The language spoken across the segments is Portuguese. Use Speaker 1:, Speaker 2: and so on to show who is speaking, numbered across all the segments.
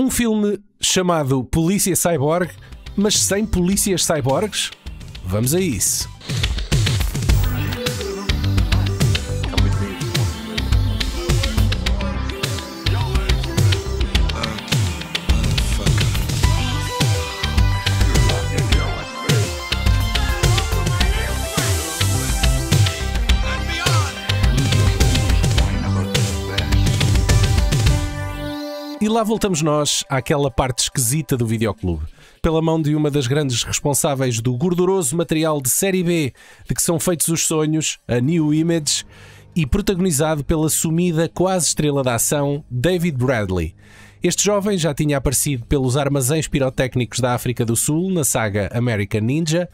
Speaker 1: Um filme chamado Polícia Cyborg, mas sem polícias cyborgs? Vamos a isso. Lá voltamos nós àquela parte esquisita do videoclube. Pela mão de uma das grandes responsáveis do gorduroso material de série B de que são feitos os sonhos, a New Image, e protagonizado pela sumida quase estrela da ação, David Bradley. Este jovem já tinha aparecido pelos armazéns pirotécnicos da África do Sul na saga American Ninja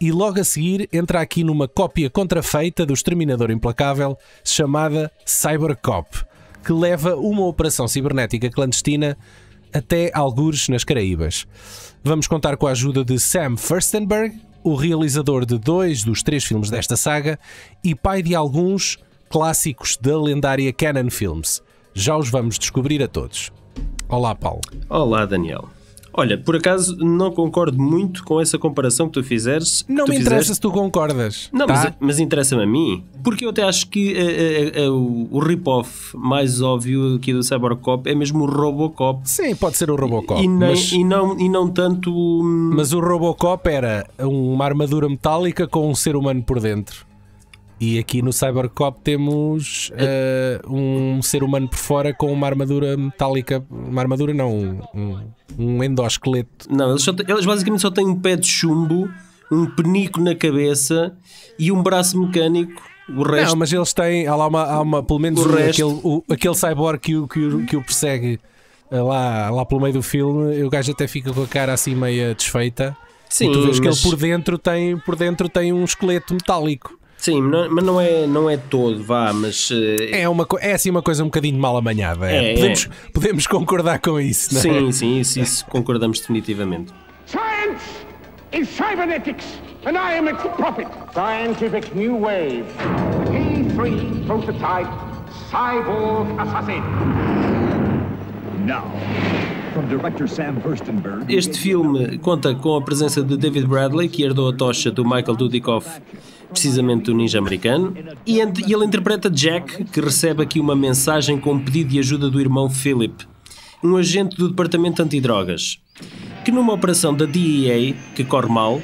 Speaker 1: e logo a seguir entra aqui numa cópia contrafeita do Exterminador Implacável chamada Cybercop que leva uma operação cibernética clandestina até algures nas Caraíbas. Vamos contar com a ajuda de Sam Furstenberg, o realizador de dois dos três filmes desta saga e pai de alguns clássicos da lendária Canon Films. Já os vamos descobrir a todos. Olá, Paulo.
Speaker 2: Olá, Daniel. Olha, por acaso não concordo muito com essa comparação que tu fizeres.
Speaker 1: Não
Speaker 2: tu
Speaker 1: me interessa se tu concordas.
Speaker 2: Não,
Speaker 1: tá?
Speaker 2: mas, mas interessa-me a mim. Porque eu até acho que uh, uh, uh, o, o rip-off mais óbvio aqui do Cybercop é mesmo o Robocop.
Speaker 1: Sim, pode ser o Robocop.
Speaker 2: E, nem,
Speaker 1: mas,
Speaker 2: e, não, e não tanto. hum,
Speaker 1: mas o Robocop era uma armadura metálica com um ser humano por dentro. E aqui no Cybercop temos eh, um ser humano por fora com uma armadura metálica. Uma armadura, não, um, um, endosqueleto.
Speaker 2: Não, eles, só eles basicamente só têm um pé de chumbo, um penico na cabeça e um braço mecânico. O resto.
Speaker 1: Não, mas eles têm. Há lá uma, há uma pelo menos
Speaker 2: O
Speaker 1: um-
Speaker 2: resto-
Speaker 1: aquele, o, aquele cyborg que o, que o, que o persegue eh, lá, lá pelo meio do filme. O gajo até fica com a cara assim meia desfeita.
Speaker 2: sim,
Speaker 1: e tu vês que
Speaker 2: mas-
Speaker 1: ele por dentro, tem, por dentro tem um esqueleto metálico.
Speaker 2: Sim, não- mas não é, não é todo, vá, mas. eh,
Speaker 1: É, uma, é assim uma coisa um bocadinho mal amanhada. é.
Speaker 2: É,
Speaker 1: podemos, podemos concordar com isso, não é?
Speaker 2: Sim, sim, isso, isso concordamos definitivamente.
Speaker 3: Science is cybernetics, and I am its prophet. Scientific New Wave. P3 prototype Cyborg Assassin.
Speaker 4: Now.
Speaker 2: Este filme conta com a presença de David Bradley, que herdou a tocha do Michael Dudikoff, precisamente do ninja americano, e ele interpreta Jack, que recebe aqui uma mensagem com um pedido de ajuda do irmão Philip, um agente do Departamento Antidrogas, que numa operação da DEA, que corre mal,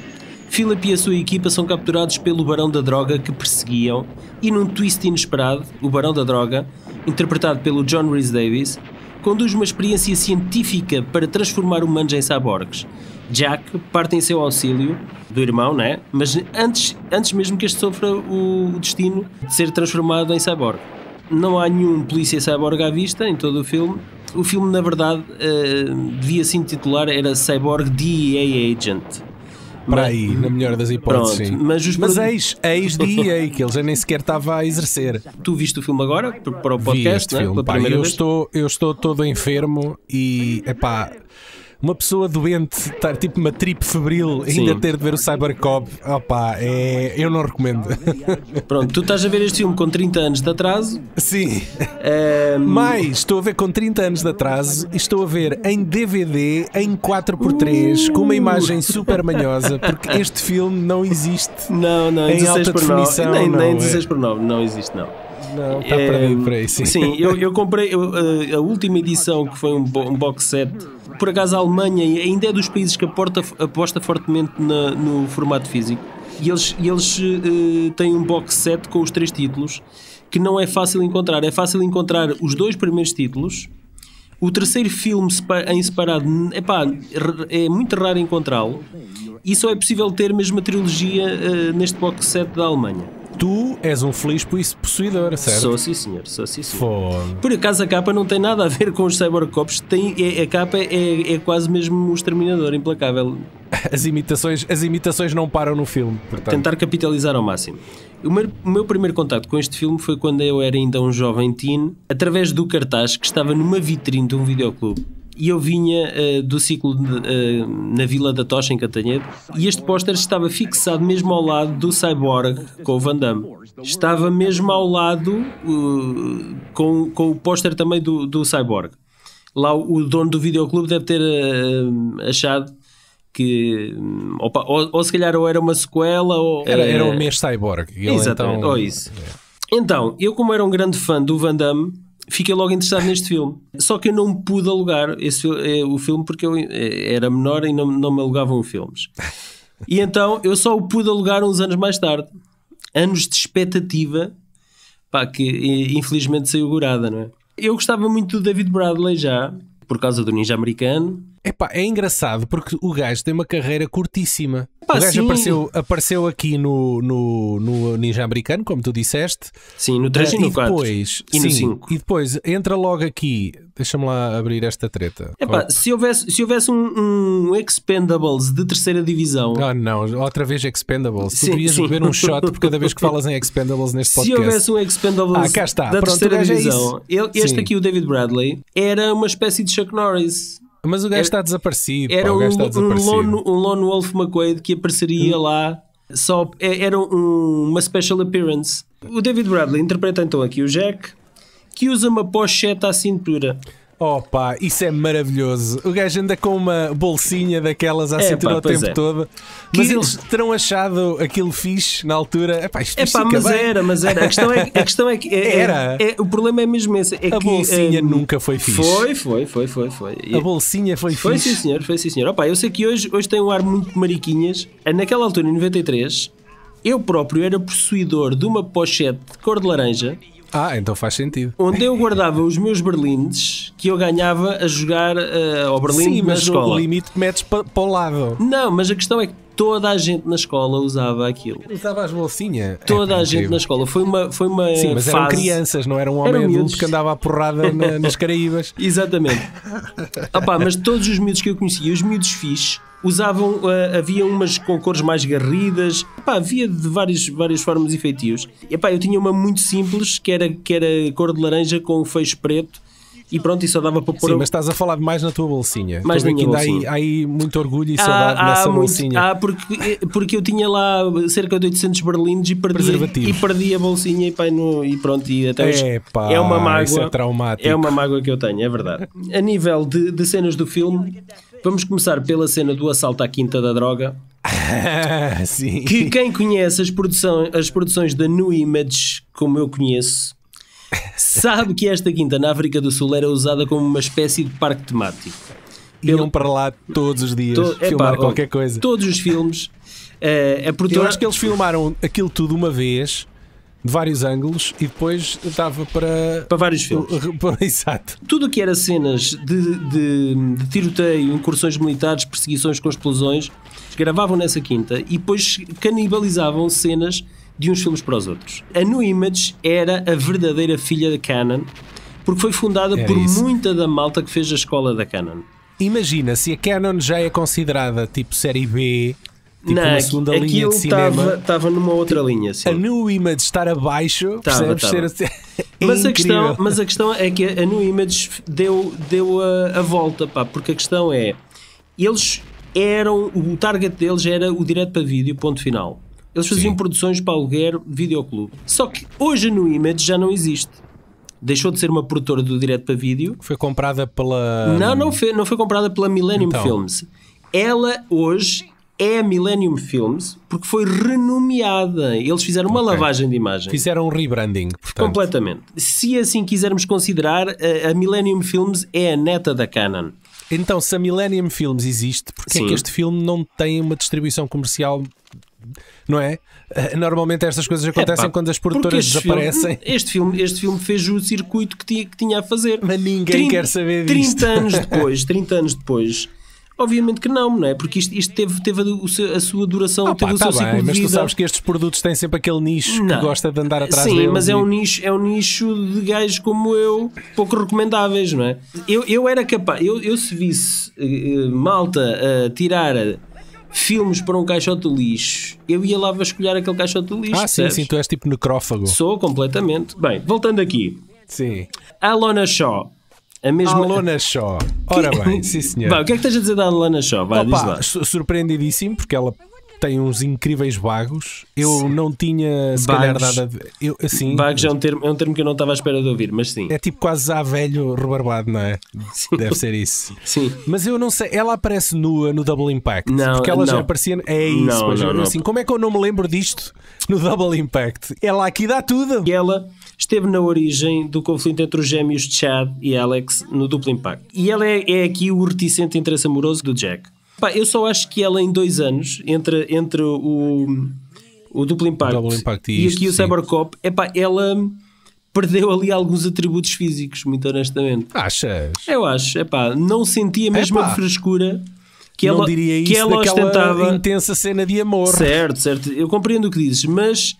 Speaker 2: Philip e a sua equipa são capturados pelo Barão da Droga que perseguiam e num twist inesperado, o Barão da Droga, interpretado pelo John Rhys Davis, conduz uma experiência científica para transformar humanos em cyborgs. Jack parte em seu auxílio do irmão, né? Mas antes, antes mesmo que este sofra o destino de ser transformado em cyborg. Não há nenhum polícia cyborg à vista em todo o filme. O filme, na verdade, eh, devia se intitular era Cyborg DEA Agent.
Speaker 1: Para
Speaker 2: Mas-
Speaker 1: aí, na melhor das hipóteses.
Speaker 2: Pronto, mas os
Speaker 1: mas ex, ex de EA, que ele já nem sequer estava a exercer.
Speaker 2: Tu viste o filme agora para o
Speaker 1: Vi
Speaker 2: podcast,
Speaker 1: este
Speaker 2: né?
Speaker 1: filme. Pá, eu,
Speaker 2: vez?
Speaker 1: estou, eu estou todo enfermo e epá, uma pessoa doente, estar tipo uma tripe febril, ainda
Speaker 2: Sim.
Speaker 1: ter de ver o Cybercop, opá, é, eu não recomendo.
Speaker 2: Pronto, tu estás a ver este filme com 30 anos de atraso.
Speaker 1: Sim.
Speaker 2: ehm,
Speaker 1: Mas estou a ver com 30 anos de atraso e estou a ver em DVD em 4x3 com uma imagem super manhosa porque este filme não existe.
Speaker 2: Não, não,
Speaker 1: Em
Speaker 2: em 16
Speaker 1: alta
Speaker 2: por 9.
Speaker 1: definição,
Speaker 2: Nem,
Speaker 1: não,
Speaker 2: nem
Speaker 1: é.
Speaker 2: 16 por 9, não existe, não.
Speaker 1: Não, está
Speaker 2: É,
Speaker 1: perdido por aí, sim.
Speaker 2: Eu, eu comprei eu, eh, a última edição, que foi um, bo- um box set. Por acaso, a Alemanha ainda é dos países que aporta, aposta fortemente na- no formato físico. E eles, eles eh, têm um box set com os três títulos que não é fácil encontrar. É fácil encontrar os dois primeiros títulos. O terceiro filme em separado epá, é muito raro encontrá-lo. E só é possível ter mesmo a trilogia eh, neste box set da Alemanha.
Speaker 1: Tu és um feliz possuidor, certo?
Speaker 2: Sou sim senhor, sou sim senhor. Por acaso a capa não tem nada a ver com os Cybercops, tem, é, a capa é, é quase mesmo o Exterminador, implacável.
Speaker 1: As imitações, as imitações não param no filme. Portanto,
Speaker 2: Tentar capitalizar ao máximo. O meu, o meu primeiro contato com este filme foi quando eu era ainda um jovem teen, através do cartaz que estava numa vitrine de um videoclube. E eu vinha eh, do ciclo de, eh, na Vila da Tocha, em Cantanhede, e este póster estava fixado mesmo ao lado do Cyborg com o Van Damme. Estava mesmo ao lado uh, com, com o póster também do, do Cyborg. lá o o dono do videoclube deve ter achado que hum, opa, ou, ou se calhar ou era uma sequela ou
Speaker 1: Era, era o mês Cyborg.
Speaker 2: Exatamente,
Speaker 1: então,
Speaker 2: ou isso. Então, eu como era um grande fã do Van Damme, fiquei logo interessado neste filme. Só que eu não pude alugar esse, eh, o filme porque eu eh, era menor e não, não me alugavam filmes. E então eu só o pude alugar uns anos mais tarde. Anos de expectativa, pá, que eh, infelizmente saiu gorada, não é? Eu gostava muito do David Bradley já, por causa do Ninja Americano.
Speaker 1: Epá, é engraçado porque o gajo tem uma carreira curtíssima.
Speaker 2: Epá,
Speaker 1: o gajo
Speaker 2: sim.
Speaker 1: apareceu, apareceu aqui no, no, no Ninja Americano, como tu disseste.
Speaker 2: Sim, no 3 e no 4.
Speaker 1: depois,
Speaker 2: E no
Speaker 1: sim,
Speaker 2: 5.
Speaker 1: E depois entra logo aqui. Deixa-me lá abrir esta treta.
Speaker 2: Epá, se houvesse, se houvesse um, um Expendables de terceira divisão,
Speaker 1: Oh não, outra vez Expendables.
Speaker 2: Sim,
Speaker 1: tu devias beber um shot por cada vez que falas em Expendables neste
Speaker 2: se
Speaker 1: podcast.
Speaker 2: houvesse um Expendables
Speaker 1: Ah, cá está.
Speaker 2: da
Speaker 1: Pronto,
Speaker 2: terceira
Speaker 1: é
Speaker 2: divisão,
Speaker 1: isso.
Speaker 2: ele- este
Speaker 1: Sim.
Speaker 2: aqui, o David Bradley, era uma espécie de Chuck Norris.
Speaker 1: Mas o gajo
Speaker 2: Era-
Speaker 1: está desaparecido. pá,
Speaker 2: Era
Speaker 1: o
Speaker 2: um,
Speaker 1: gajo está
Speaker 2: um,
Speaker 1: desaparecido.
Speaker 2: lone, um lone Wolf McQuaid que apareceria lá. Só, é- era um- uma special appearance. O David Bradley interpreta então aqui o Jack, que usa uma pochete à cintura.
Speaker 1: Oh pá, isso é maravilhoso. O gajo anda com uma bolsinha daquelas à
Speaker 2: É,
Speaker 1: cintura
Speaker 2: pá,
Speaker 1: o tempo
Speaker 2: é.
Speaker 1: todo. Mas
Speaker 2: Que-
Speaker 1: eles terão achado aquilo fixe na altura. Epá, isto,
Speaker 2: É pá, mas
Speaker 1: bem.
Speaker 2: era, mas era. A questão é, a questão é que. é- é-
Speaker 1: Era.
Speaker 2: é- o problema é mesmo esse. É
Speaker 1: A
Speaker 2: que,
Speaker 1: bolsinha
Speaker 2: hum,
Speaker 1: nunca foi fixe.
Speaker 2: Foi, foi, foi, foi. foi.
Speaker 1: A bolsinha foi,
Speaker 2: Foi
Speaker 1: fixe.
Speaker 2: sim senhor, foi sim senhor. Opa, eu sei que hoje, hoje tem um ar muito mariquinhas. Naquela altura, em 93, eu próprio era possuidor de uma pochete de cor de laranja
Speaker 1: Ah, então faz sentido.
Speaker 2: onde eu guardava os meus berlindes que eu ganhava a jogar eh, ao berlinde
Speaker 1: Sim,
Speaker 2: na
Speaker 1: mas no
Speaker 2: escola.
Speaker 1: limite metes para o lado.
Speaker 2: Não, mas a questão é que toda a gente na escola usava aquilo.
Speaker 1: Usava as bolsinhas.
Speaker 2: Toda
Speaker 1: É,
Speaker 2: a gente na escola. Foi uma, foi uma
Speaker 1: Sim, mas eram
Speaker 2: fase...
Speaker 1: crianças, não era um homem
Speaker 2: Eram
Speaker 1: adulto
Speaker 2: miúdos.
Speaker 1: que andava à porrada na- nas Caraíbas.
Speaker 2: Exatamente. Opá, mas todos os miúdos que eu conhecia, os miúdos fixe, usavam, ah, havia umas com cores mais garridas, Epá, havia de várias, várias formas e feitios. Epá, eu tinha uma muito simples, que era, que era cor de laranja com um fecho preto, e pronto, e só dava para pôr...
Speaker 1: Sim, mas estás a falar mais na tua bolsinha.
Speaker 2: Mais na minha
Speaker 1: ainda há aí,
Speaker 2: bolsinha.
Speaker 1: há aí muito orgulho e saudade
Speaker 2: Há, há
Speaker 1: nessa
Speaker 2: muito-
Speaker 1: bolsinha.
Speaker 2: há porque, porque eu tinha lá cerca de 800 berlindes e perdi, e perdi a bolsinha e, pá, no- e pronto, e até
Speaker 1: Epá,
Speaker 2: é uma mágoa.
Speaker 1: isso é traumático.
Speaker 2: É uma mágoa que eu tenho, é verdade. A nível de, de cenas do filme, vamos começar pela cena do assalto à Quinta da Droga.
Speaker 1: Sim.
Speaker 2: Que quem conhece as, produção, as produções da New Image, como eu conheço, sabe que esta quinta na África do Sul era usada como uma espécie de parque temático.
Speaker 1: Iam para lá todos os dias
Speaker 2: To-
Speaker 1: filmar
Speaker 2: epá,
Speaker 1: qualquer coisa.
Speaker 2: Todos os filmes. a
Speaker 1: Eu acho que eles filmaram aquilo tudo uma vez, de vários ângulos, e depois dava para.
Speaker 2: Para vários filmes.
Speaker 1: Exato.
Speaker 2: Tudo o que era cenas de, de- de tiroteio, incursões militares, perseguições com explosões, gravavam nessa quinta e depois canibalizavam cenas de uns filmes para os outros. A New Image era a verdadeira filha da Canon, porque foi fundada
Speaker 1: Era
Speaker 2: por
Speaker 1: isso.
Speaker 2: muita da malta que fez a escola da Canon.
Speaker 1: Imagina se a Canon já é considerada tipo série B, tipo
Speaker 2: Não,
Speaker 1: uma segunda linha de cinema.
Speaker 2: estava- numa outra linha. Sim.
Speaker 1: A New Image estar abaixo,
Speaker 2: Tava,
Speaker 1: percebes?
Speaker 2: tava.
Speaker 1: Ser, é
Speaker 2: mas, a questão, mas a questão é que a New Image deu, deu a, a volta, pá, porque a questão é, eles eram, o target deles era o direto para vídeo, ponto final. Eles faziam
Speaker 1: Sim.
Speaker 2: produções para aluguer videoclube. Só que hoje New Image já não existe. Deixou de ser uma produtora do direto para vídeo.
Speaker 1: Foi comprada pela.
Speaker 2: Não, não foi, não foi comprada pela Millennium
Speaker 1: Então.
Speaker 2: Films. Ela hoje é a Millennium Films porque foi renomeada. Eles fizeram uma
Speaker 1: Ok.
Speaker 2: lavagem de imagem.
Speaker 1: Fizeram um rebranding. Portanto,
Speaker 2: Completamente. Se assim quisermos considerar, a, Millennium Films é a neta da Canon.
Speaker 1: Então, se a Millennium Films existe, porque é que este filme não tem uma distribuição comercial? Não é? Eh, Normalmente estas coisas acontecem
Speaker 2: Epá,
Speaker 1: quando as produtoras
Speaker 2: este filme-
Speaker 1: desaparecem.
Speaker 2: este, filme, este filme fez o circuito que tinha, que tinha a fazer.
Speaker 1: Mas ninguém quer saber
Speaker 2: 30
Speaker 1: disto.
Speaker 2: anos depois, 30 anos depois, obviamente que não, não é? Porque isto, isto teve, teve a, seu- a sua duração,
Speaker 1: Ah,
Speaker 2: teve
Speaker 1: pá,
Speaker 2: o
Speaker 1: tá
Speaker 2: seu ciclo
Speaker 1: bem,
Speaker 2: de
Speaker 1: mas tu
Speaker 2: vida.
Speaker 1: sabes que estes produtos têm sempre aquele nicho
Speaker 2: Não.
Speaker 1: que gosta de andar atrás
Speaker 2: Sim, mas é
Speaker 1: e-
Speaker 2: um nicho, é um nicho de gajos como eu, pouco recomendáveis, não é? Eu, eu era capaz, eu, eu se visse eh, malta a tirar filmes para um caixote de lixo, eu ia lá vasculhar aquele caixote de lixo.
Speaker 1: Ah, sim,
Speaker 2: percebes?
Speaker 1: sim, tu és tipo necrófago.
Speaker 2: Sou completamente. Bem, voltando aqui.
Speaker 1: Sim.
Speaker 2: A Lona Shaw. A mesma.
Speaker 1: Alona Shaw. Ora bem, sim senhor.
Speaker 2: O que é que tens a dizer da Alana Shaw? Vai, diz
Speaker 1: Opa,
Speaker 2: lá.
Speaker 1: su- surpreendidíssimo porque ela tem uns incríveis vagos. Eu não tinha, se calhar, nada. De, eu, assim,
Speaker 2: Vagos é um, termo, é um termo que eu não estava à espera de ouvir, mas sim.
Speaker 1: é tipo quase já velho rebarbado, não é? Deve ser isso.
Speaker 2: Sim.
Speaker 1: Mas eu não sei, ela aparece nua no Double Impact.
Speaker 2: Não,
Speaker 1: porque ela já
Speaker 2: não.
Speaker 1: aparecia. É isso,
Speaker 2: Não,
Speaker 1: pois
Speaker 2: não,
Speaker 1: eu
Speaker 2: não.
Speaker 1: assim, como é que eu não me lembro disto no Double Impact? Ela aqui dá tudo.
Speaker 2: E ela esteve na origem do conflito entre os gêmeos Chad e Alex no duplo impacto. E ela é, é aqui o reticente interesse amoroso do Jack. Pá, eu só acho que ela em dois anos, entre, entre o, o duplo impacto,
Speaker 1: Double Impact e
Speaker 2: e,
Speaker 1: isto,
Speaker 2: aqui o. Cybercop, epá, ela perdeu ali alguns atributos físicos, muito honestamente.
Speaker 1: Achas?
Speaker 2: Eu acho, epá, não senti a mesma
Speaker 1: Epá.
Speaker 2: frescura que
Speaker 1: não
Speaker 2: ela,
Speaker 1: diria isso
Speaker 2: que ela ostentava.
Speaker 1: intensa cena de amor.
Speaker 2: Certo, certo. Eu compreendo o que dizes, mas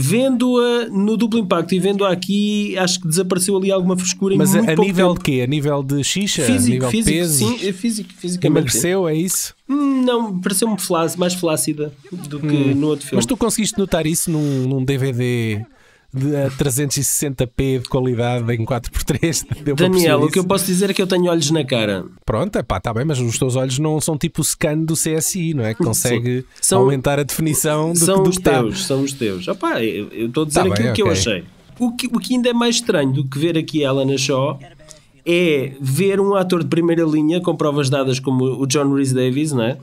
Speaker 2: vendo-a no duplo impacto e vendo-a aqui, acho que desapareceu ali alguma frescura
Speaker 1: Mas
Speaker 2: em
Speaker 1: a, a nível
Speaker 2: tempo.
Speaker 1: de quê? A nível de xixa? a
Speaker 2: Físico,
Speaker 1: nível
Speaker 2: físico,
Speaker 1: de peso?
Speaker 2: sim, é físico, fisicamente.
Speaker 1: Emagreceu, é isso?
Speaker 2: Hum, Não, pareceu-me mais flácida do que no outro filme.
Speaker 1: Hum. Mas tu conseguiste notar isso num, num DVD de a 360p de qualidade em 4x3? Deu para
Speaker 2: Daniel, o que eu posso dizer é que eu tenho olhos na cara.
Speaker 1: Pronto, pá, tá bem, mas os teus olhos não são tipo o scan do CSI, não é? Que consegue
Speaker 2: São-
Speaker 1: aumentar a definição do,
Speaker 2: são
Speaker 1: do
Speaker 2: os
Speaker 1: que está.
Speaker 2: teus, são os teus. Opá, eu eu estou a dizer
Speaker 1: Tá
Speaker 2: aquilo
Speaker 1: bem,
Speaker 2: que eu
Speaker 1: ok.
Speaker 2: achei. O que, o que ainda é mais estranho do que ver aqui ela na Shaw é ver um ator de primeira linha com provas dadas como o John Rhys Davies, não é?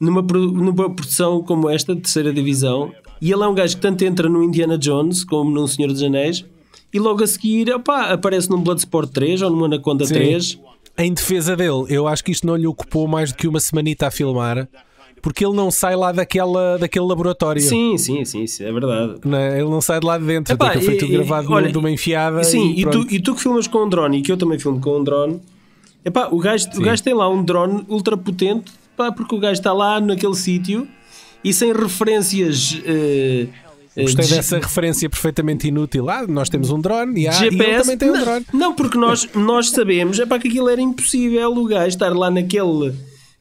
Speaker 2: Numa, numa produção como esta, de terceira divisão, e ele é um gajo que tanto entra no Indiana Jones como no Senhor dos Anéis, e logo a seguir aparece num Bloodsport 3 ou numa Anaconda
Speaker 1: Sim.
Speaker 2: 3.
Speaker 1: Em defesa dele, eu acho que isto não lhe ocupou mais do que uma semanita a filmar, porque ele não sai lá daquela, daquele laboratório.
Speaker 2: Sim, sim, sim, isso é verdade.
Speaker 1: Não é? Ele não sai de lá de dentro,
Speaker 2: Epá,
Speaker 1: tem que foi tudo gravado
Speaker 2: olha,
Speaker 1: de uma enfiada.
Speaker 2: Sim,
Speaker 1: e,
Speaker 2: e, tu, e tu que filmas com um drone e que eu também filmo com um drone, epá, o, gajo, o gajo tem lá um drone ultra potente, pá, porque o gajo está lá naquele sítio e sem referências. eh,
Speaker 1: Gostei
Speaker 2: de-
Speaker 1: dessa referência perfeitamente inútil. Ah, nós temos um drone e, há, e
Speaker 2: GPS.
Speaker 1: também tem um
Speaker 2: não,
Speaker 1: drone.
Speaker 2: não, porque nós, nós sabemos epá, que aquilo era impossível o gajo estar lá naquele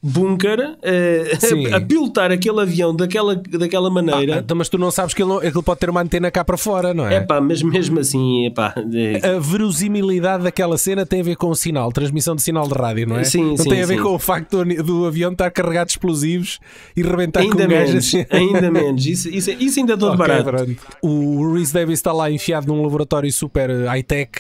Speaker 2: bunker eh,
Speaker 1: Sim.
Speaker 2: a, pilotar aquele avião daquela, daquela
Speaker 1: Ah,
Speaker 2: maneira.
Speaker 1: então, mas tu não sabes que ele, não- aquilo pode ter uma antena cá para fora, não é?
Speaker 2: Epá, mas mesmo assim, epá,
Speaker 1: A verosimilidade daquela cena tem a ver com o sinal, transmissão de sinal de rádio, não é?
Speaker 2: Sim,
Speaker 1: não
Speaker 2: sim,
Speaker 1: tem a ver
Speaker 2: sim.
Speaker 1: com o facto do, do avião estar carregado de explosivos e rebentar com
Speaker 2: ainda
Speaker 1: um gajo
Speaker 2: menos,
Speaker 1: assim.
Speaker 2: ainda menos. Isso, isso, isso ainda é todo
Speaker 1: Ok,
Speaker 2: barato.
Speaker 1: pronto. O Rhys Davis está lá enfiado num laboratório super eh, high-tech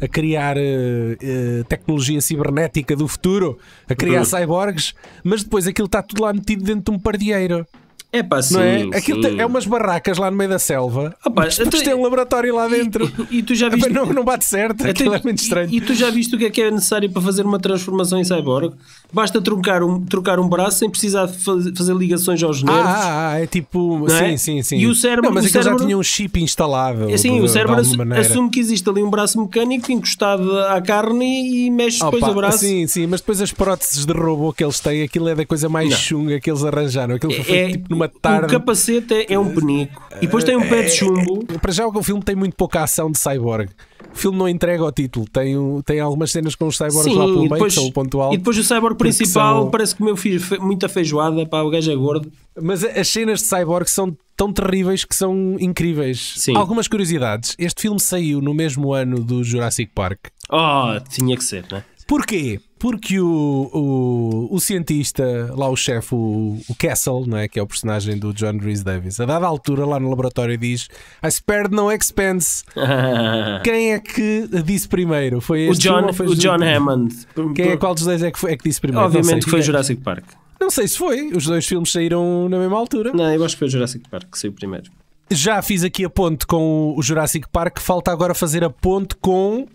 Speaker 1: a criar eh, eh, tecnologia cibernética do futuro, a criar
Speaker 2: Uhum.
Speaker 1: cyborgs, mas depois aquilo está tudo lá metido dentro de um pardieiro.
Speaker 2: É pá, sim,
Speaker 1: não é? Aquilo
Speaker 2: sim.
Speaker 1: é umas barracas lá no meio da selva,
Speaker 2: Ah, pá,
Speaker 1: mas depois tem um laboratório lá dentro.
Speaker 2: E, e tu já
Speaker 1: Epá,
Speaker 2: viste.
Speaker 1: não, não bate certo, aquilo é muito estranho.
Speaker 2: E, e tu já viste o que é que é necessário para fazer uma transformação em cyborg? Basta trocar um, trocar um braço sem precisar fazer ligações aos nervos.
Speaker 1: Ah, ah, ah, é tipo. Sim,
Speaker 2: é?
Speaker 1: sim, sim.
Speaker 2: E o cérebro-
Speaker 1: Não, mas
Speaker 2: o
Speaker 1: aquilo já
Speaker 2: cérebro-
Speaker 1: tinha um chip instalado.
Speaker 2: É
Speaker 1: de-
Speaker 2: o cérebro assu-
Speaker 1: maneira.
Speaker 2: assume que existe ali um braço mecânico encostado à carne e, mexe depois
Speaker 1: Opa,
Speaker 2: o braço.
Speaker 1: Sim, sim, mas depois as próteses de robô que eles têm, aquilo é da coisa mais
Speaker 2: Não.
Speaker 1: chunga que eles arranjaram. Aquilo foi feito
Speaker 2: É,
Speaker 1: tipo numa
Speaker 2: o
Speaker 1: tarde.
Speaker 2: capacete é, é um penico. E depois tem um pé de chumbo.
Speaker 1: Para já o filme tem muito pouca ação de cyborg. O filme não entrega o título. Tem, tem algumas cenas com os cyborgs lá pelo
Speaker 2: Sim,
Speaker 1: meio, que são o ponto alto.
Speaker 2: e depois o cyborg principal
Speaker 1: são-
Speaker 2: parece que comeu fe- fe- muita feijoada. Pá, o gajo é gordo.
Speaker 1: Mas as cenas de cyborg são tão terríveis que são incríveis.
Speaker 2: Sim.
Speaker 1: Algumas curiosidades. Este filme saiu no mesmo ano do Jurassic Park.
Speaker 2: Oh, tinha que ser, né?
Speaker 1: Porquê? Porque o, o, o cientista, lá o chefe, o, o Castle, não é? que é o personagem do John Rhys Davis, a dada altura lá no laboratório diz I spared no expense. Quem é que disse primeiro? Foi
Speaker 2: o John, o John Hammond.
Speaker 1: Quem é, qual dos dois é que, foi, é que disse primeiro?
Speaker 2: Obviamente que foi. Jurassic Park.
Speaker 1: Não sei se foi. Os dois filmes saíram na mesma altura.
Speaker 2: Não, eu acho que foi o Jurassic Park que saiu primeiro.
Speaker 1: Já fiz aqui a ponte com o Jurassic Park. Falta agora fazer a ponte com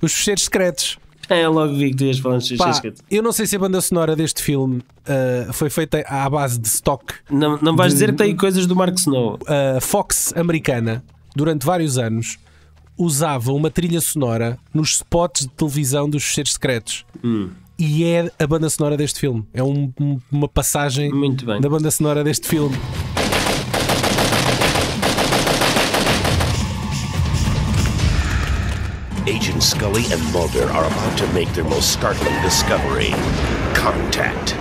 Speaker 1: os fecheiros secretos.
Speaker 2: É, eu logo vi que tu ias falar de
Speaker 1: Pá, eu não sei se a banda sonora deste filme uh, foi feita à base de stock.
Speaker 2: Não, não vais dizer que tem coisas do Mark Snow.
Speaker 1: A Fox americana, durante vários anos, usava uma trilha sonora nos spots de televisão dos fecheiros secretos.
Speaker 2: Hum.
Speaker 1: E é a banda sonora deste filme. É um- um- uma passagem da banda sonora deste filme.
Speaker 5: Agent Scully and Mulder are about to make their most startling discovery Contact.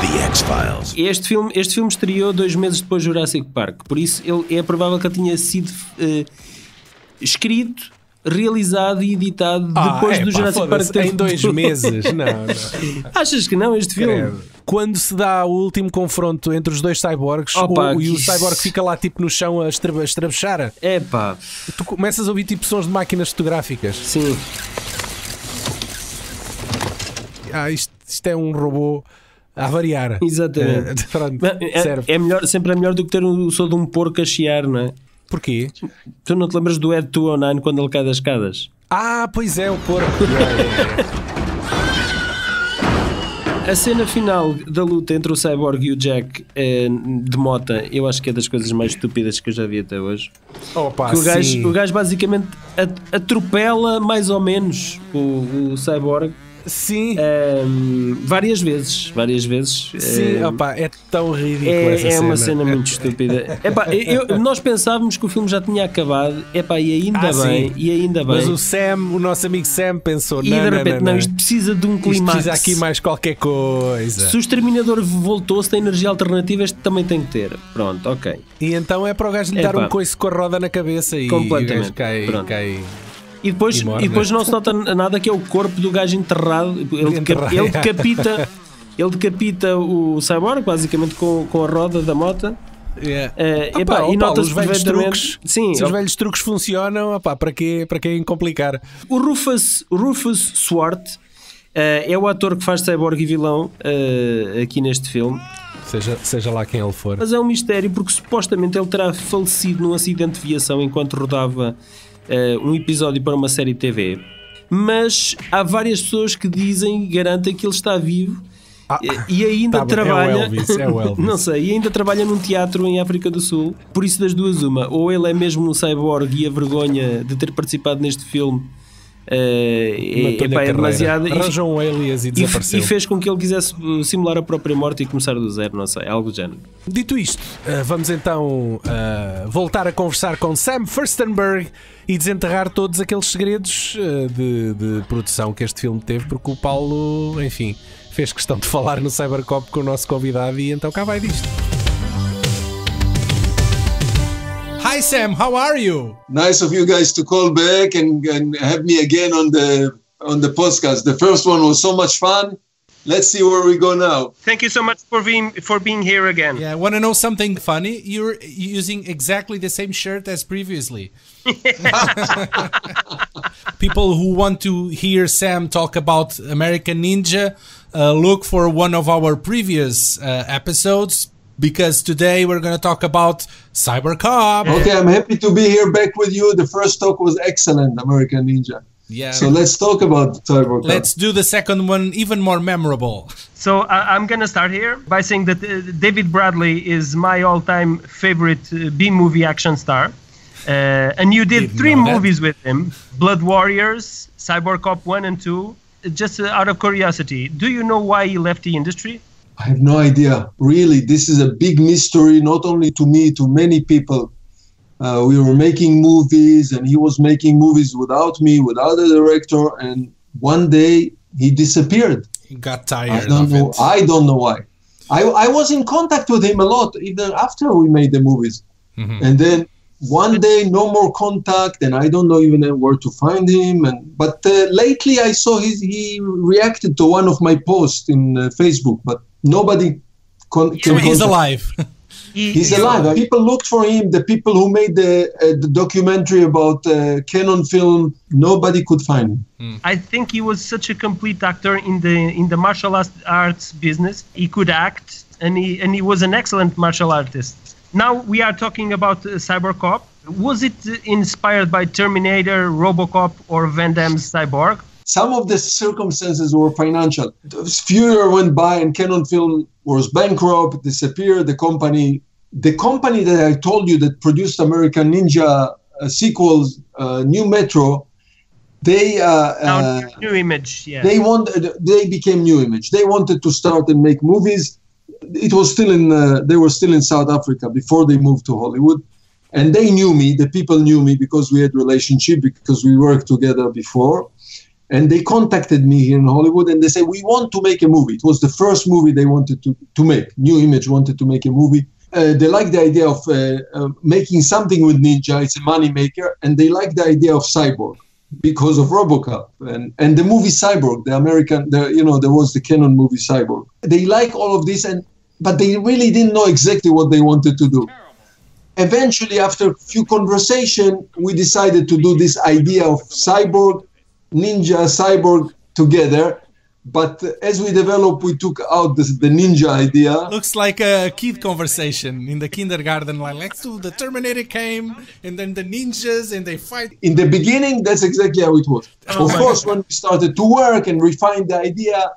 Speaker 5: The X Files.
Speaker 2: Este filme, este filme estreou dois meses depois do Jurassic Park, por isso ele, é provável que ele tinha sido eh, escrito, realizado e editado
Speaker 1: Ah,
Speaker 2: depois
Speaker 1: é,
Speaker 2: do
Speaker 1: pá,
Speaker 2: Jurassic Park
Speaker 1: em dois meses. Não, não.
Speaker 2: Achas que não, este filme?
Speaker 1: Credo. Quando se dá o último confronto entre os dois cyborgs
Speaker 2: Opa,
Speaker 1: o- e o
Speaker 2: que-
Speaker 1: cyborg fica lá tipo no chão a estra- a estrabuchar,
Speaker 2: É pá,
Speaker 1: tu começas a ouvir tipo sons de máquinas fotográficas.
Speaker 2: sim.
Speaker 1: Ah, isto, isto é um robô a variar.
Speaker 2: Exatamente.
Speaker 1: Pronto,
Speaker 2: É,
Speaker 1: serve.
Speaker 2: é melhor, sempre é melhor do que ter o som de um porco a chiar, não é?
Speaker 1: Porquê?
Speaker 2: Tu não te lembras do Ed 209 quando ele cai das escadas?
Speaker 1: Ah, pois é, o porco.
Speaker 2: A cena final da luta entre o Cyborg e o Jack eh, de mota, eu acho que é das coisas mais estúpidas que eu já vi até hoje.
Speaker 1: Opa,
Speaker 2: Que o, gajo,
Speaker 1: sim.
Speaker 2: o gajo basicamente atropela mais ou menos o, o Cyborg
Speaker 1: Sim,
Speaker 2: várias vezes. Várias vezes.
Speaker 1: sim, opa, é tão ridículo
Speaker 2: É,
Speaker 1: essa
Speaker 2: é uma cena muito estúpida. Epá, eu- nós pensávamos que o filme já tinha acabado, epá, e ainda
Speaker 1: Ah,
Speaker 2: bem,
Speaker 1: sim.
Speaker 2: e ainda bem.
Speaker 1: Mas o Sam, o nosso amigo Sam, pensou:
Speaker 2: e
Speaker 1: não,
Speaker 2: de repente,
Speaker 1: não,
Speaker 2: não,
Speaker 1: não.
Speaker 2: isto precisa de um
Speaker 1: Isto
Speaker 2: climax.
Speaker 1: precisa aqui mais qualquer coisa.
Speaker 2: Se o Exterminador voltou, se tem energia alternativa, este também tem que ter. Pronto, ok.
Speaker 1: E então é para o gajo lhe dar
Speaker 2: Epá.
Speaker 1: um coice com a roda na cabeça e, o
Speaker 2: Completamente.
Speaker 1: gajo cai.
Speaker 2: Pronto.
Speaker 1: cai.
Speaker 2: E depois,
Speaker 1: E
Speaker 2: e
Speaker 1: morre,
Speaker 2: depois
Speaker 1: né?
Speaker 2: não se nota nada que é o corpo do gajo enterrado. Ele,
Speaker 1: Enterrado.
Speaker 2: ele decapita. Ele decapita o Cyborg, basicamente com, com a roda da moto.
Speaker 1: Yeah. Pá,
Speaker 2: e nota-se
Speaker 1: os velhos truques,
Speaker 2: Sim,
Speaker 1: se os
Speaker 2: ele-
Speaker 1: velhos truques funcionam, opá, para quê, para quê complicar?
Speaker 2: O Rufus, Rufus Swart eh, é o ator que faz Cyborg e vilão eh, aqui neste filme.
Speaker 1: Seja, seja lá quem ele for.
Speaker 2: Mas é um mistério porque supostamente ele terá falecido num acidente de viação enquanto rodava eh, um episódio para uma série de TV. Mas há várias pessoas que dizem e garantem que ele está vivo
Speaker 1: Ah,
Speaker 2: e- e ainda
Speaker 1: tá bem, é o
Speaker 2: trabalha.
Speaker 1: Elvis, é o Elvis.
Speaker 2: não sei, e ainda trabalha num teatro em África do Sul. Por isso, das duas, uma. Ou ele é mesmo um cyborg e a vergonha de ter participado neste filme eh,
Speaker 1: a
Speaker 2: epá, é demasiado. E-
Speaker 1: Arranjou um alias e
Speaker 2: e,
Speaker 1: desapareceu.
Speaker 2: e fez com que ele quisesse uh, simular a própria morte e começar do zero, não sei, algo do género.
Speaker 1: Dito isto, eh, vamos então eh, voltar a conversar com Sam Furstenberg e desenterrar todos aqueles segredos eh, de, de produção que este filme teve, porque o Paulo, enfim, fez questão de falar no Cybercop com o nosso convidado e então cá vai disto.
Speaker 6: Hi Sam, how are you?
Speaker 7: nice of you guys to call back and, and have me again on the on the podcast. The first one was so much fun. Let's see where we go now.
Speaker 2: Thank you so much for being for being here again.
Speaker 6: Yeah, want to know something funny? You're using exactly the same shirt as previously. People who want to hear Sam talk about American Ninja, uh, look for one of our previous uh, episodes because today we're going to talk about Cybercop.
Speaker 7: Okay, I'm happy to be here back with you. The first talk was excellent, American Ninja.
Speaker 6: Yeah.
Speaker 7: So let's talk about Cyberpunk.
Speaker 6: Let's do the second one even more memorable.
Speaker 8: So I I'm going to start here by saying that uh, David Bradley is my all-time favorite uh, B-movie action star. Uh, and you did
Speaker 6: Didn't
Speaker 8: three movies with him: Blood Warriors, Cyber Cop 1 and 2. Just uh, out of curiosity, do you know why he left the industry?
Speaker 7: I have no idea. Really, this is a big mystery, not only to me, to many people. Uh, we were making movies, and he was making movies without me, without a director. And one day he disappeared.
Speaker 6: He got
Speaker 7: I don't know.
Speaker 6: it.
Speaker 7: I don't know why. I, I was in contact with him a lot, even after we made the movies. And then one day, no more contact, and I don't know even where to find him. And but uh, lately, I saw his, he reacted to one of my posts in uh, Facebook, but nobody. Con-
Speaker 6: So
Speaker 7: can
Speaker 6: he's
Speaker 7: contact-
Speaker 6: alive.
Speaker 7: He's alive. People looked for him. The people who made the, uh, the documentary about uh, Canon film, nobody could find him.
Speaker 8: I think he was such a complete actor in the in the martial arts- arts business. He could act, and he and he was an excellent martial artist. Now we are talking about uh, Cybercop. Was it uh, inspired by Terminator, RoboCop, or Van Damme's Cyborg?
Speaker 7: Some of the circumstances were financial. Years went by and Canon Film was bankrupt, disappeared. The company, the company that I told you that produced American Ninja uh, sequels, uh, New Metro, they uh,
Speaker 8: Now,
Speaker 7: uh,
Speaker 8: new image, yeah.
Speaker 7: they want they became New Image. They wanted to start and make movies. It was still in uh, they were still in South Africa before they moved to Hollywood, and they knew me. The people knew me because we had relationship because we worked together before, and they contacted me here in Hollywood and they said we want to make a movie. It was the first movie they wanted to to make. New Image wanted to make a movie. Uh, they like the idea of uh, uh, making something with Ninja. It's a money maker, and they like the idea of Cyborg. because of RoboCop and and the movie Cyborg, the American, the you know there was the Canon movie Cyborg. They like all of this, and but they really didn't know exactly what they wanted to do. Eventually, after a few conversation, we decided to do this idea of cyborg, ninja, cyborg together. But as we developed, we took out the, the ninja idea.
Speaker 1: Looks like a kid conversation in the kindergarten. Like, let's do the Terminator came, and then the ninjas, and they fight.
Speaker 7: In the beginning, that's exactly how it was. Oh of course, when we started to work and refine the idea,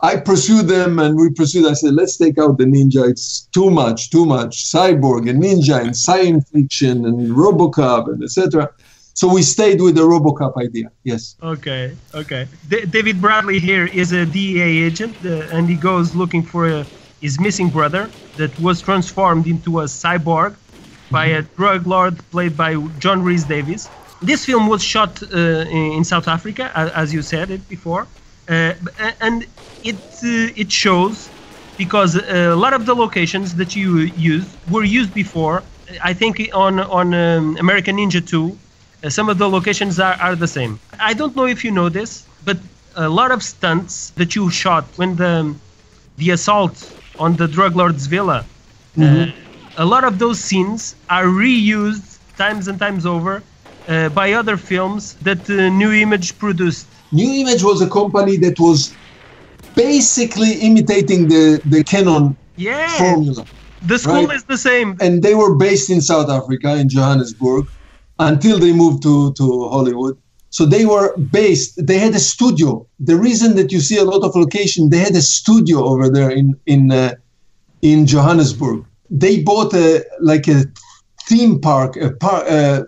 Speaker 7: I pursued them and we pursued. I said, let's take out the ninja. It's too much, too much. Cyborg and ninja and science fiction and RoboCop and etc. So we stayed with the RoboCop idea. Yes.
Speaker 2: Okay, okay. D- David Bradley here is a DEA agent, uh, and he goes looking for a, his missing brother that was transformed into a cyborg by a drug lord played by John Rhys Davies. This film was shot uh, in South Africa, as you said it before, uh, and it uh, it shows because a lot of the locations that you used were used before. I think on on um, American Ninja 2, uh, some of the locations are, are the same. I don't know if you know this, but a lot of stunts that you shot when the the assault on the drug lord's villa, uh, a lot of those scenes are reused times and times over uh, by other films that uh, New Image produced.
Speaker 7: New Image was a company that was basically imitating the, the Canon
Speaker 2: Yeah,
Speaker 7: formula.
Speaker 2: the school
Speaker 7: right.
Speaker 2: is the same.
Speaker 7: And they were based in South Africa, in Johannesburg, until they moved to, to Hollywood. So they were based, they had a studio. The reason that you see a lot of location, they had a studio over there in, in, uh, in Johannesburg. They bought a, like a theme park, a par, uh,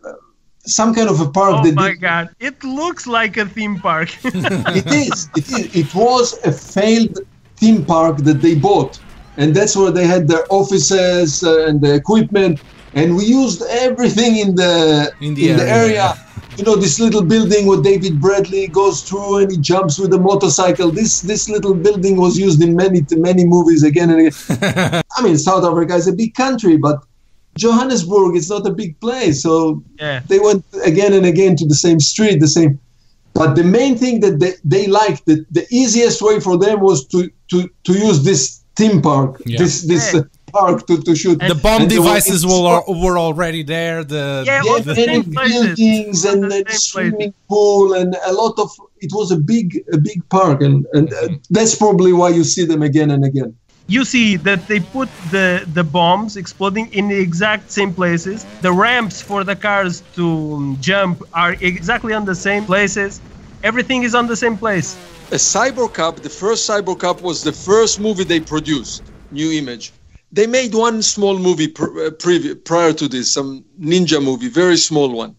Speaker 7: some kind of a park
Speaker 2: Oh
Speaker 7: that
Speaker 2: my
Speaker 7: did-
Speaker 2: god, it looks like a theme park.
Speaker 7: it is. It is. It was a failed theme park that they bought, and that's where they had their offices uh, and the equipment. And we used everything in the
Speaker 1: In the area.
Speaker 7: area. You know, this little building where David Bradley goes through and he jumps with a motorcycle. This this little building was used in many many movies again and again. I mean, South Africa is a big country, but Johannesburg is not a big place, so
Speaker 2: yeah.
Speaker 7: they went again and again to the same street, the same. But the main thing that they, they liked, the, the easiest way for them was to, to, to use this theme park,
Speaker 1: Yeah.
Speaker 7: this this
Speaker 2: Yeah.
Speaker 7: Park to, to shoot.
Speaker 1: The bomb
Speaker 7: And they were
Speaker 1: devices were, were already there. The,
Speaker 2: Yeah,
Speaker 7: yeah,
Speaker 2: all the
Speaker 7: many
Speaker 2: same
Speaker 7: buildings and
Speaker 2: the
Speaker 7: the
Speaker 2: same
Speaker 7: swimming pool and a lot of. It was a big a big park, and and uh, that's probably why you see them again and again.
Speaker 2: you see that they put the the bombs exploding in the exact same places. The ramps for the cars to um, jump are exactly on the same places. Everything is on the same place.
Speaker 7: a Cyber Cup, the first Cyber Cup was the first movie they produced, New Image. They made one small movie pr- uh, previ- prior to this, some ninja movie, very small one.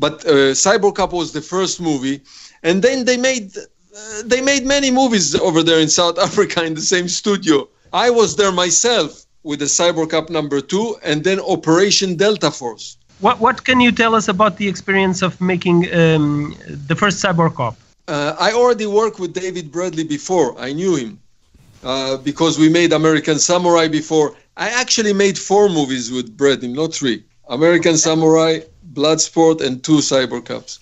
Speaker 7: But uh, Cyber Cup was the first movie, and then they made uh, they made many movies over there in South Africa in the same studio. I was there myself with the Cyber Cup number two, and then Operation Delta Force.
Speaker 2: What what can you tell us about the experience of making um, the first Cyber Cop?
Speaker 7: Uh, I already worked with David Bradley before. I knew him uh, because we made American Samurai before. I actually made four movies with Bradley, not three. American Samurai, Bloodsport, and two Cyber Cups.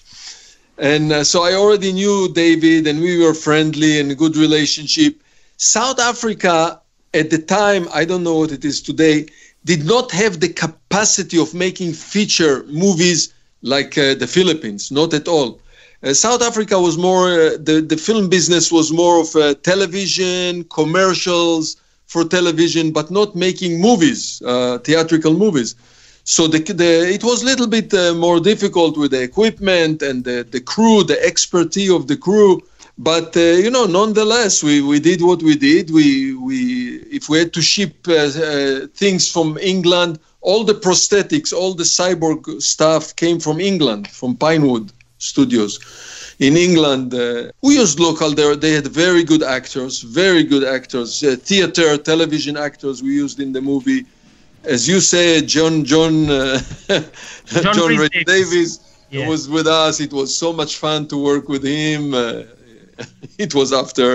Speaker 7: And uh, so I already knew David, and we were friendly and good relationship. South Africa at the time, I don't know what it is today, did not have the capacity of making feature movies like uh, the Philippines, not at all. Uh, South Africa was more, uh, the, the film business was more of uh, television, commercials for television, but not making movies, theatrical movies. So the, the, it was a little bit uh, more difficult with the equipment and the, the crew, the expertise of the crew. But uh, you know, nonetheless, we, we did what we did. We we if we had to ship uh, things from England, all the prosthetics, all the cyborg stuff came from England, from Pinewood Studios in England. Uh, we used local there. They had very good actors, very good actors, uh, theater, television actors. We used in the movie, as you say, John John uh,
Speaker 2: John
Speaker 7: John
Speaker 2: Davies.
Speaker 7: Davies
Speaker 2: Yeah.
Speaker 7: was with us. It was so much fun to work with him. Uh, it was after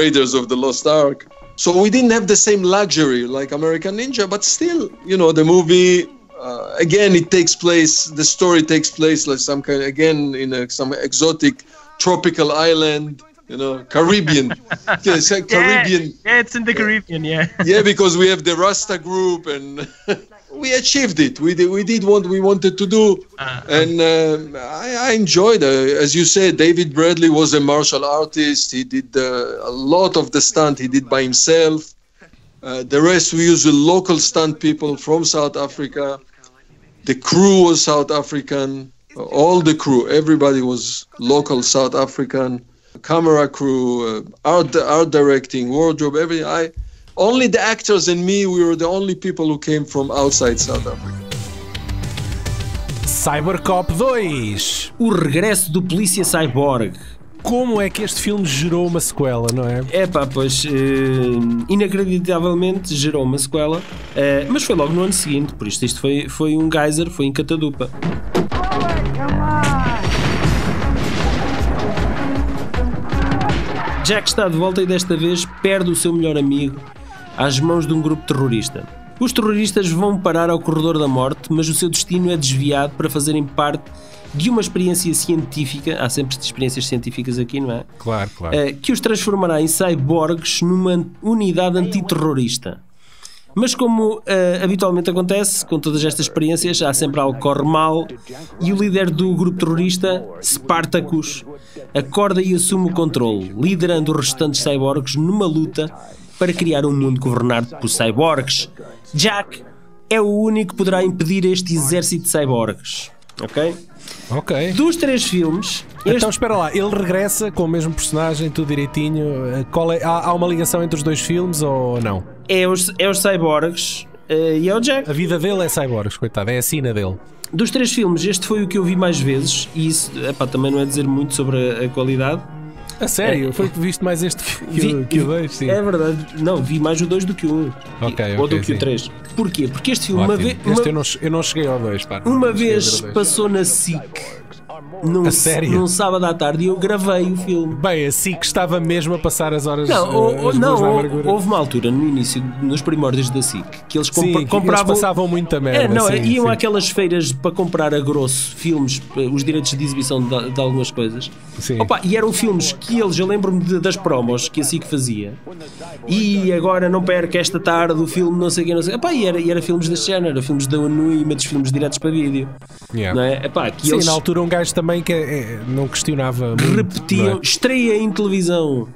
Speaker 7: Raiders of the Lost Ark. So we didn't have the same luxury like American Ninja, but still, you know, the movie uh, again, it takes place. The story takes place like some kind again in a, some exotic tropical island. You know, Caribbean, yes, Caribbean.
Speaker 8: Yeah, yeah, it's in the Caribbean. Yeah.
Speaker 7: yeah, because we have the Rasta group, and we achieved it. We did, we did what we wanted to do, and uh, I, I enjoyed. it. as you said, David Bradley was a martial artist. He did uh, a lot of the stunt he did by himself. Uh, the rest we used local stunt people from South Africa. The crew was South African. All the crew, everybody was local South African. Camera crew, uh, art, art directing, wardrobe, everything. I only the actors and me. We were the only people who came from outside South Africa.
Speaker 1: Cybercop 2.
Speaker 2: O regresso do Polícia Cyborg.
Speaker 1: Como é que este filme gerou uma sequela, não é?
Speaker 2: É pá, pois eh, inacreditavelmente gerou uma sequela, eh, mas foi logo no ano seguinte, por isto isto foi, foi um geyser, foi em catadupa. Jack está de volta e desta vez perde o seu melhor amigo às mãos de um grupo terrorista. Os terroristas vão parar ao corredor da morte, mas o seu destino é desviado para fazerem parte de uma experiência científica. Há sempre experiências científicas aqui, não é?
Speaker 1: Claro, claro.
Speaker 2: Eh, que os transformará em cyborgs numa unidade antiterrorista. Mas como eh, habitualmente acontece com todas estas experiências, há sempre algo que corre mal e o líder do grupo terrorista, Spartacus, acorda e assume o controle, liderando os restantes cyborgs numa luta para criar um mundo governado por cyborgs. Jack é o único que poderá impedir este exército de cyborgs. Ok?
Speaker 1: Ok.
Speaker 2: Dos três filmes, este
Speaker 1: Então espera lá, ele regressa com o mesmo personagem, tudo direitinho. Eh, Qual é, há, há uma ligação entre os dois filmes ou não?
Speaker 2: é os, é os cyborgs eh, e é o Jack.
Speaker 1: A vida dele é cyborgs, coitado, é a sina dele.
Speaker 2: Dos três filmes, este foi o que eu vi mais vezes, e isso epá, também não é dizer muito sobre a, a qualidade.
Speaker 1: A sério? Foi que viste mais este que,
Speaker 2: Vi-
Speaker 1: o, que o dois? Sim.
Speaker 2: É verdade, não, vi mais o 2 do que o 1. Um,
Speaker 1: Ok,
Speaker 2: ou
Speaker 1: ok,
Speaker 2: do que o
Speaker 1: sim.
Speaker 2: 3. Porquê? Porque este filme, uma,
Speaker 1: Ótimo. Este
Speaker 2: uma-
Speaker 1: eu, não, eu não cheguei ao dois, pá.
Speaker 2: uma vez
Speaker 1: o
Speaker 2: passou na SIC, num,
Speaker 1: A sério?
Speaker 2: num sábado à tarde, e eu gravei o filme.
Speaker 1: Bem, assim que estava mesmo a passar as horas
Speaker 2: Não,
Speaker 1: eh,
Speaker 2: ou-
Speaker 1: as
Speaker 2: não ou- houve uma altura no início, nos primórdios da SIC, que eles
Speaker 1: Sim,
Speaker 2: compravam.
Speaker 1: eles passavam muita merda.
Speaker 2: É, não,
Speaker 1: sim,
Speaker 2: iam
Speaker 1: sim.
Speaker 2: àquelas feiras para comprar a grosso filmes, eh, os direitos de exibição de, de algumas coisas.
Speaker 1: Sim.
Speaker 2: Opa, e eram filmes que eles, eu lembro-me das promos que a SIC fazia. E agora não perca esta tarde o filme, não sei o que, não sei. Opa, e, era, e era filmes deste género, filmes da ONU e dos filmes diretos para vídeo.
Speaker 1: Yeah.
Speaker 2: Não é? Epá, que
Speaker 1: Sim,
Speaker 2: eles
Speaker 1: na altura um gajo também que eh, não questionava muito,
Speaker 2: repetiam,
Speaker 1: é?
Speaker 2: estreia em televisão.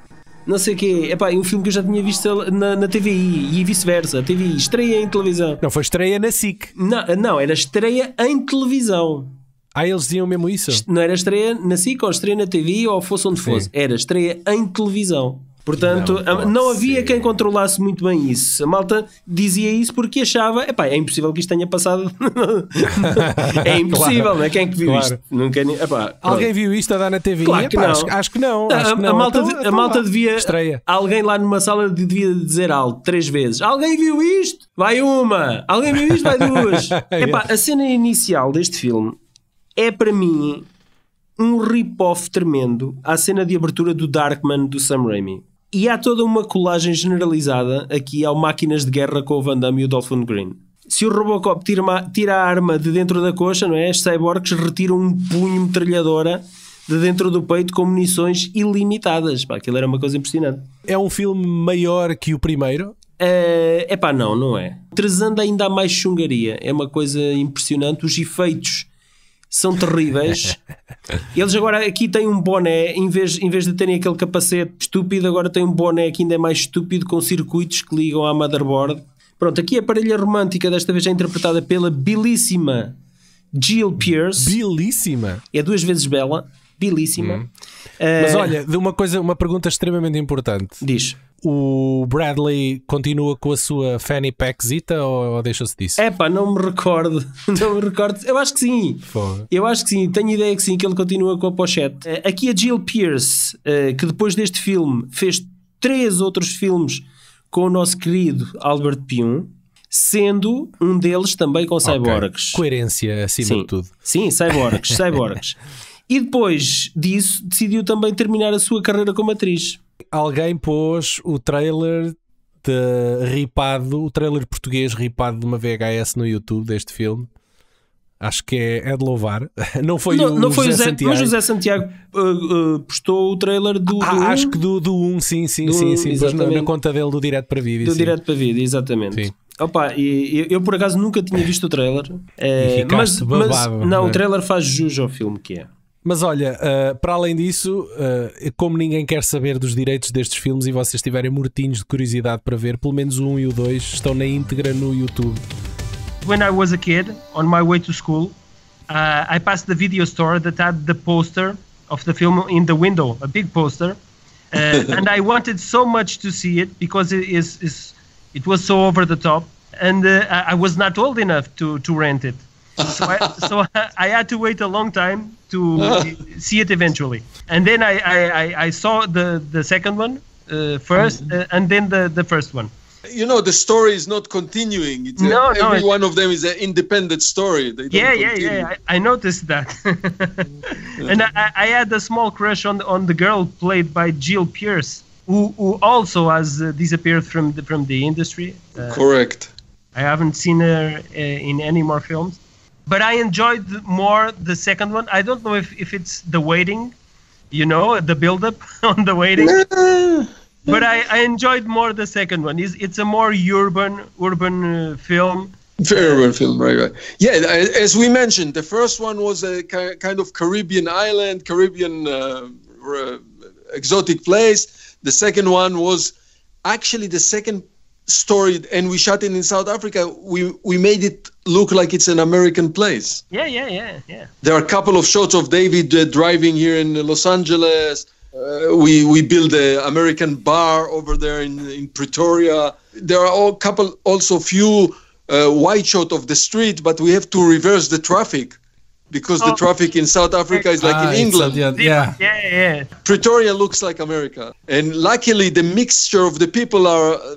Speaker 2: Não sei o quê. Epá, é um filme que eu já tinha visto na, na TVI e vice-versa. TVI, estreia em televisão.
Speaker 1: Não, foi estreia na SIC.
Speaker 2: Não, não, era estreia em televisão.
Speaker 1: Ah, eles diziam mesmo isso?
Speaker 2: Não era estreia na SIC ou estreia na TV ou fosse onde fosse. Era estreia em televisão. Portanto,
Speaker 1: Não
Speaker 2: a- não, havia
Speaker 1: ser.
Speaker 2: quem controlasse muito bem isso. A malta dizia isso porque achava, epá, é impossível que isto tenha passado. é impossível,
Speaker 1: Claro.
Speaker 2: não é? Quem é que viu
Speaker 1: Claro.
Speaker 2: isto? Nunca, epá.
Speaker 1: Alguém viu isto a dar na TV?
Speaker 2: Claro que
Speaker 1: Epá,
Speaker 2: não.
Speaker 1: Acho, acho que não. Acho
Speaker 2: a,
Speaker 1: que
Speaker 2: a
Speaker 1: não.
Speaker 2: malta,
Speaker 1: Então-
Speaker 2: a
Speaker 1: então
Speaker 2: malta devia.
Speaker 1: Estreia.
Speaker 2: Alguém lá numa sala de- devia dizer algo três vezes. Alguém viu isto? Vai uma. Alguém viu isto? Vai duas. Epá, a cena inicial deste filme é para mim um rip-off tremendo à cena de abertura do Darkman do Sam Raimi. E há toda uma colagem generalizada aqui ao Máquinas de Guerra com o Van Damme e o Dolph Lundgren. Se o Robocop tira, uma- tira a arma de dentro da coxa, não é? Os cyborgs retiram um punho metralhadora de dentro do peito com munições ilimitadas. Pá, aquilo era uma coisa impressionante.
Speaker 1: É um filme maior que o primeiro.
Speaker 2: É epá, não, não é. Trazendo ainda há mais chungaria. É uma coisa impressionante. Os efeitos são terríveis. Eles agora aqui têm um boné, em vez, em vez de terem aquele capacete estúpido, agora têm um boné que ainda é mais estúpido, com circuitos que ligam à motherboard. Pronto, aqui a parelha romântica desta vez é interpretada pela belíssima Jill Pierce.
Speaker 1: Belíssima.
Speaker 2: É duas vezes bela. Belíssima. Eh,
Speaker 1: Mas olha, de uma coisa, uma pergunta extremamente importante.
Speaker 2: Diz.
Speaker 1: O Bradley continua com a sua fanny packzita ou, ou deixa-se disso?
Speaker 2: É pá, não me recordo. Não me recordo. Eu acho que sim. Eu acho que sim, tenho ideia que sim, que ele continua com a pochete. Eh, Aqui a Jill Pierce, eh, que depois deste filme fez três outros filmes com o nosso querido Albert Pion, sendo um deles também com cyborgs.
Speaker 1: Ok. Coerência acima
Speaker 2: Sim,
Speaker 1: de tudo.
Speaker 2: sim cyborgs, cyborgs. E depois disso decidiu também terminar a sua carreira como atriz.
Speaker 1: Alguém pôs o trailer uh, ripado, o trailer português ripado de uma VHS no YouTube deste filme. Acho que é, é de louvar. Não foi
Speaker 9: não,
Speaker 1: o
Speaker 9: não foi
Speaker 1: José Santiago.
Speaker 9: mas José Santiago uh, uh, postou o trailer do.
Speaker 1: Ah,
Speaker 9: do
Speaker 1: acho que do, do 1, sim, sim,
Speaker 9: Do
Speaker 1: sim,
Speaker 9: um,
Speaker 1: sim. Na, na conta dele do Direto para Vídeo.
Speaker 9: Do
Speaker 1: sim.
Speaker 9: direto para vídeo, exatamente.
Speaker 1: Sim.
Speaker 9: Opa, e, eu, eu por acaso nunca tinha visto o trailer,
Speaker 1: ficaste
Speaker 9: mas, mas
Speaker 1: babado,
Speaker 9: não,
Speaker 1: não é?
Speaker 9: o trailer faz jus ao filme que é.
Speaker 1: Mas olha, uh, para além disso, uh, como ninguém quer saber dos direitos destes filmes e vocês estiverem mortinhos de curiosidade para ver, pelo menos o 1 e o 2 estão na íntegra no YouTube.
Speaker 2: When I was a kid, on my way to school, uh, I passed the video store that had the poster of the film in the window, a big poster, uh, and I wanted so much to see it because it is, is it was so over the top, and uh, I I was not old enough to to rent it. So I, so I had to wait a long time to see it eventually, and then I I, I, saw the the second one uh, first, uh, and then the the first one.
Speaker 7: You know, the story is not continuing. It's
Speaker 2: No,
Speaker 7: a,
Speaker 2: no,
Speaker 7: every one of them is an independent story.
Speaker 2: Yeah, yeah,
Speaker 7: continue.
Speaker 2: yeah. I, I noticed that, and I, I- I had a small crush on on the girl played by Jill Pierce, who, who also has uh, disappeared from the from the industry. Uh,
Speaker 7: Correct.
Speaker 2: I haven't seen her uh, in any more films, but I enjoyed more the second one. I don't know if, if it's the waiting, you know, the build up on the waiting. but I, I enjoyed more the second one. It's, it's a more urban urban uh, film.
Speaker 7: Very urban film, right, right. Yeah, as we mentioned, the first one was a ki- kind of Caribbean island, Caribbean uh, r- exotic place. The second one was actually the second story, and we shot it in South Africa. We we made it look like it's an American place.
Speaker 2: Yeah, yeah, yeah, yeah.
Speaker 7: There are a couple of shots of David uh, driving here in Los Angeles. Uh, we we build a American bar over there in, in Pretoria. There are a couple also few uh, wide shot of the street, but we have to reverse the traffic because the
Speaker 2: Oh.
Speaker 7: traffic in South Africa is like
Speaker 10: Ah,
Speaker 7: in England.
Speaker 10: yeah, yeah.
Speaker 2: Yeah, yeah.
Speaker 7: Pretoria looks like America, and luckily the mixture of the people are uh,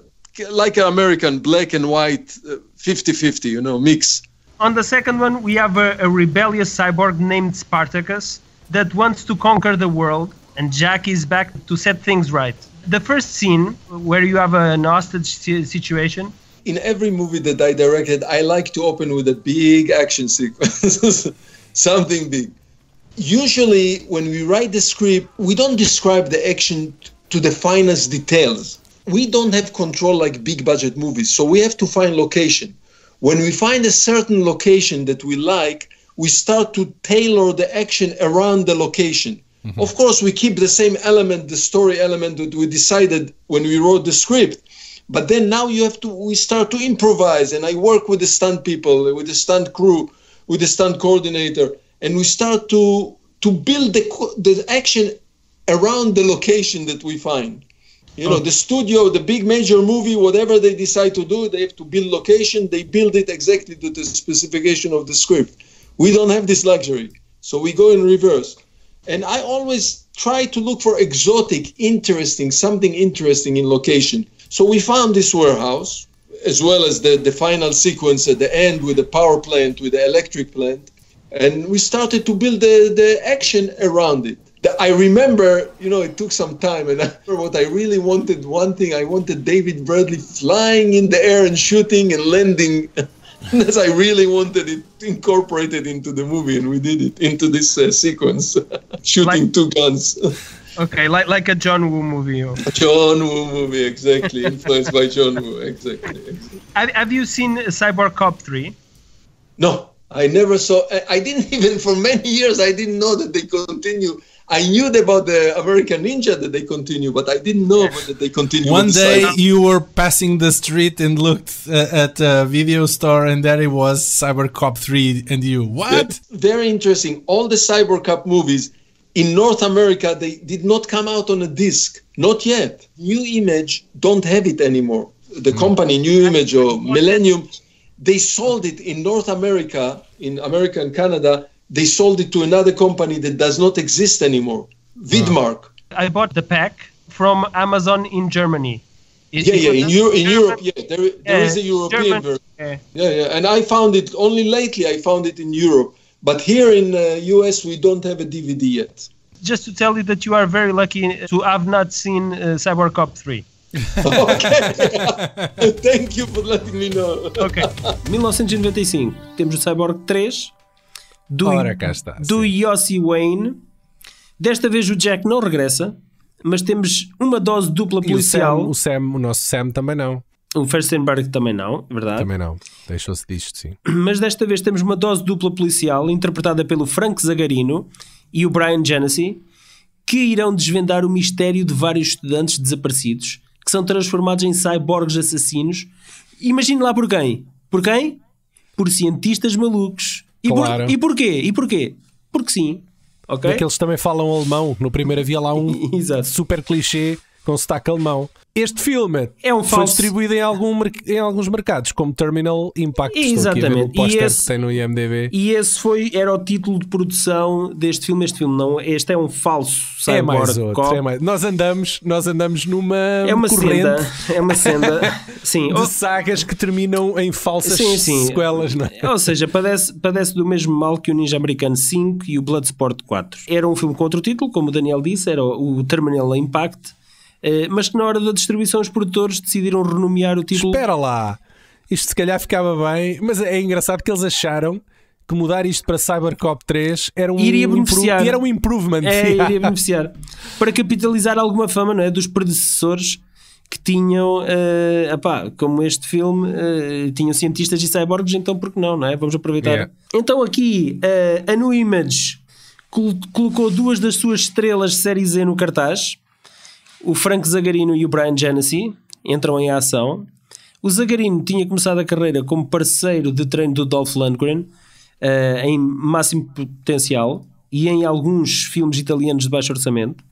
Speaker 7: like American, black and white, uh, 50-50, you know, mix.
Speaker 2: On the second one, we have a, a rebellious cyborg named Spartacus that wants to conquer the world, and Jack is back to set things right. The first scene, where you have an hostage situation,
Speaker 7: in every movie that I directed, I like to open with a big action sequence, something big. Usually, when we write the script, we don't describe the action to the finest details. We don't have control like big budget movies, so we have to find location. When we find a certain location that we like, we start to tailor the action around the location. Mm-hmm. Of course, we keep the same element, the story element that we decided when we wrote the script. But then now you have to, we start to improvise, and I work with the stunt people, with the stunt crew, with the stunt coordinator, and we start to to build the the action around the location that we find. You know, the studio, the big major movie, whatever they decide to do, they have to build location. They build it exactly to the specification of the script. We don't have this luxury, so we go in reverse. And I always try to look for exotic, interesting, something interesting in location. So we found this warehouse, as well as the, the final sequence at the end with the power plant, with the electric plant. And we started to build the, the action around it. I remember, you know, it took some time, and I remember what I really wanted. One thing, I wanted David Bradley flying in the air and shooting and landing. That's I really wanted it incorporated into the movie, and we did it into this uh, sequence, shooting
Speaker 2: Like-
Speaker 7: two guns.
Speaker 2: okay, like like a John Woo movie. or-
Speaker 7: John Woo movie, exactly influenced by John Woo, exactly. exactly.
Speaker 2: Have, have you seen Cyborg Cop 3?
Speaker 7: No, I never saw. I, I didn't even for many years. I didn't know that they continue. I knew about the American Ninja that they continue, but I didn't know that they continue.
Speaker 10: One
Speaker 7: the
Speaker 10: day
Speaker 7: side.
Speaker 10: you were passing the street and looked uh, at a video store, and there it was Cyber Cop 3, and you, what?
Speaker 7: Very interesting. All the Cyber Cup movies in North America they did not come out on a disc, not yet. New Image don't have it anymore. The company New Image or Millennium, they sold it in North America, in America and Canada. They sold it to another company that does not exist anymore, Vidmark.
Speaker 2: I bought the pack from Amazon in Germany. It-
Speaker 7: Yeah, yeah, in, Euro, in Europe, yeah, there, there is a European
Speaker 2: German-
Speaker 7: version.
Speaker 2: yeah.
Speaker 7: Yeah, yeah, and I found it only lately. I found it in Europe, but here in uh, US we don't have a DVD yet.
Speaker 2: Just to tell you that you are very lucky to have not seen uh, Cyber Cop 3.
Speaker 7: okay. Thank you for letting me know.
Speaker 8: Ok.
Speaker 2: 1995 temos o Cyborg 3 do,
Speaker 1: Ora, cá está,
Speaker 2: do Yossi Wayne. Desta vez o Jack não regressa, mas temos uma dose dupla
Speaker 1: E o Sam,
Speaker 2: policial.
Speaker 1: o Sam, o nosso Sam também não.
Speaker 2: O Furstenberg também não, é verdade.
Speaker 1: Também não. Deixou-se disto, sim.
Speaker 2: Mas desta vez temos uma dose dupla policial interpretada pelo Frank Zagarino e o Brian Genesee, que irão desvendar o mistério de vários estudantes desaparecidos que são transformados em cyborgs assassinos. Imagine lá por quem? Por quem? Por cientistas malucos. E,
Speaker 1: Claro.
Speaker 2: por, e porquê? E porquê? Porque sim. Ok?
Speaker 1: Daqueles também falam alemão. No primeiro havia lá um super clichê com sotaque alemão. Este filme
Speaker 2: É um
Speaker 1: foi
Speaker 2: falso-
Speaker 1: distribuído em, algum em alguns mercados, como Terminal Impact.
Speaker 2: Exatamente. E esse-
Speaker 1: que tem no IMDB.
Speaker 2: E esse foi, era o título de produção deste filme. Este filme não, este é um falso
Speaker 1: É mais outro.
Speaker 2: cop.
Speaker 1: é mais- Nós andamos, nós andamos numa
Speaker 2: É uma
Speaker 1: corrente
Speaker 2: senda. É uma senda. Sim.
Speaker 1: de sagas que terminam em falsas
Speaker 2: Sim, sim.
Speaker 1: sequelas, não é?
Speaker 2: Ou seja, padece, padece do mesmo mal que o Ninja Americano 5 e o Bloodsport 4. Era um filme com outro título, como o Daniel disse, era o Terminal Impact, mas que na hora da distribuição os produtores decidiram renomear o título.
Speaker 1: Espera lá. Isto se calhar ficava bem, mas é engraçado que eles acharam que mudar isto para Cybercop 3 era um,
Speaker 2: Iria
Speaker 1: impro-
Speaker 2: beneficiar.
Speaker 1: era um improvement.
Speaker 2: É, iria beneficiar. Para capitalizar alguma fama não é, dos predecessores que tinham, eh, epá, como este filme, eh, tinham cientistas e cyborgs, então por que não, não é? Vamos aproveitar.
Speaker 1: Yeah.
Speaker 2: Então aqui, eh, a New Image col- colocou duas das suas estrelas de série Z no cartaz. O Frank Zagarino e o Brian Genesee entram em ação. O Zagarino tinha começado a carreira como parceiro de treino do Dolph Lundgren eh, em máximo potencial e em alguns filmes italianos de baixo orçamento.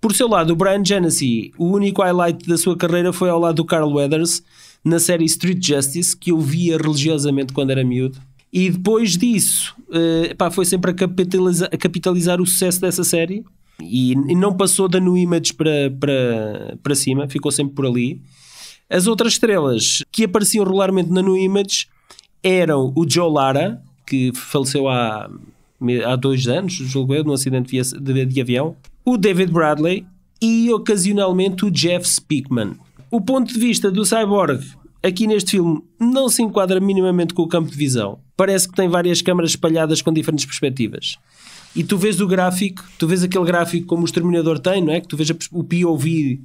Speaker 2: Por seu lado, o Brian Genesee, o único highlight da sua carreira foi ao lado do Carl Weathers na série Street Justice, que eu via religiosamente quando era miúdo. E depois disso, eh, pá, foi sempre a capitalizar, a capitalizar o sucesso dessa série e, e não passou da New Image para, para, para cima, ficou sempre por ali. As outras estrelas que apareciam regularmente na New Image eram o Joe Lara, que faleceu há, há dois anos, julgo eu, num acidente de, de avião, o David Bradley e ocasionalmente o Jeff Speakman. O ponto de vista do Cyborg aqui neste filme não se enquadra minimamente com o campo de visão. Parece que tem várias câmaras espalhadas com diferentes perspectivas. E tu vês o gráfico, tu vês aquele gráfico como o Exterminador tem, não é? Que tu vês o POV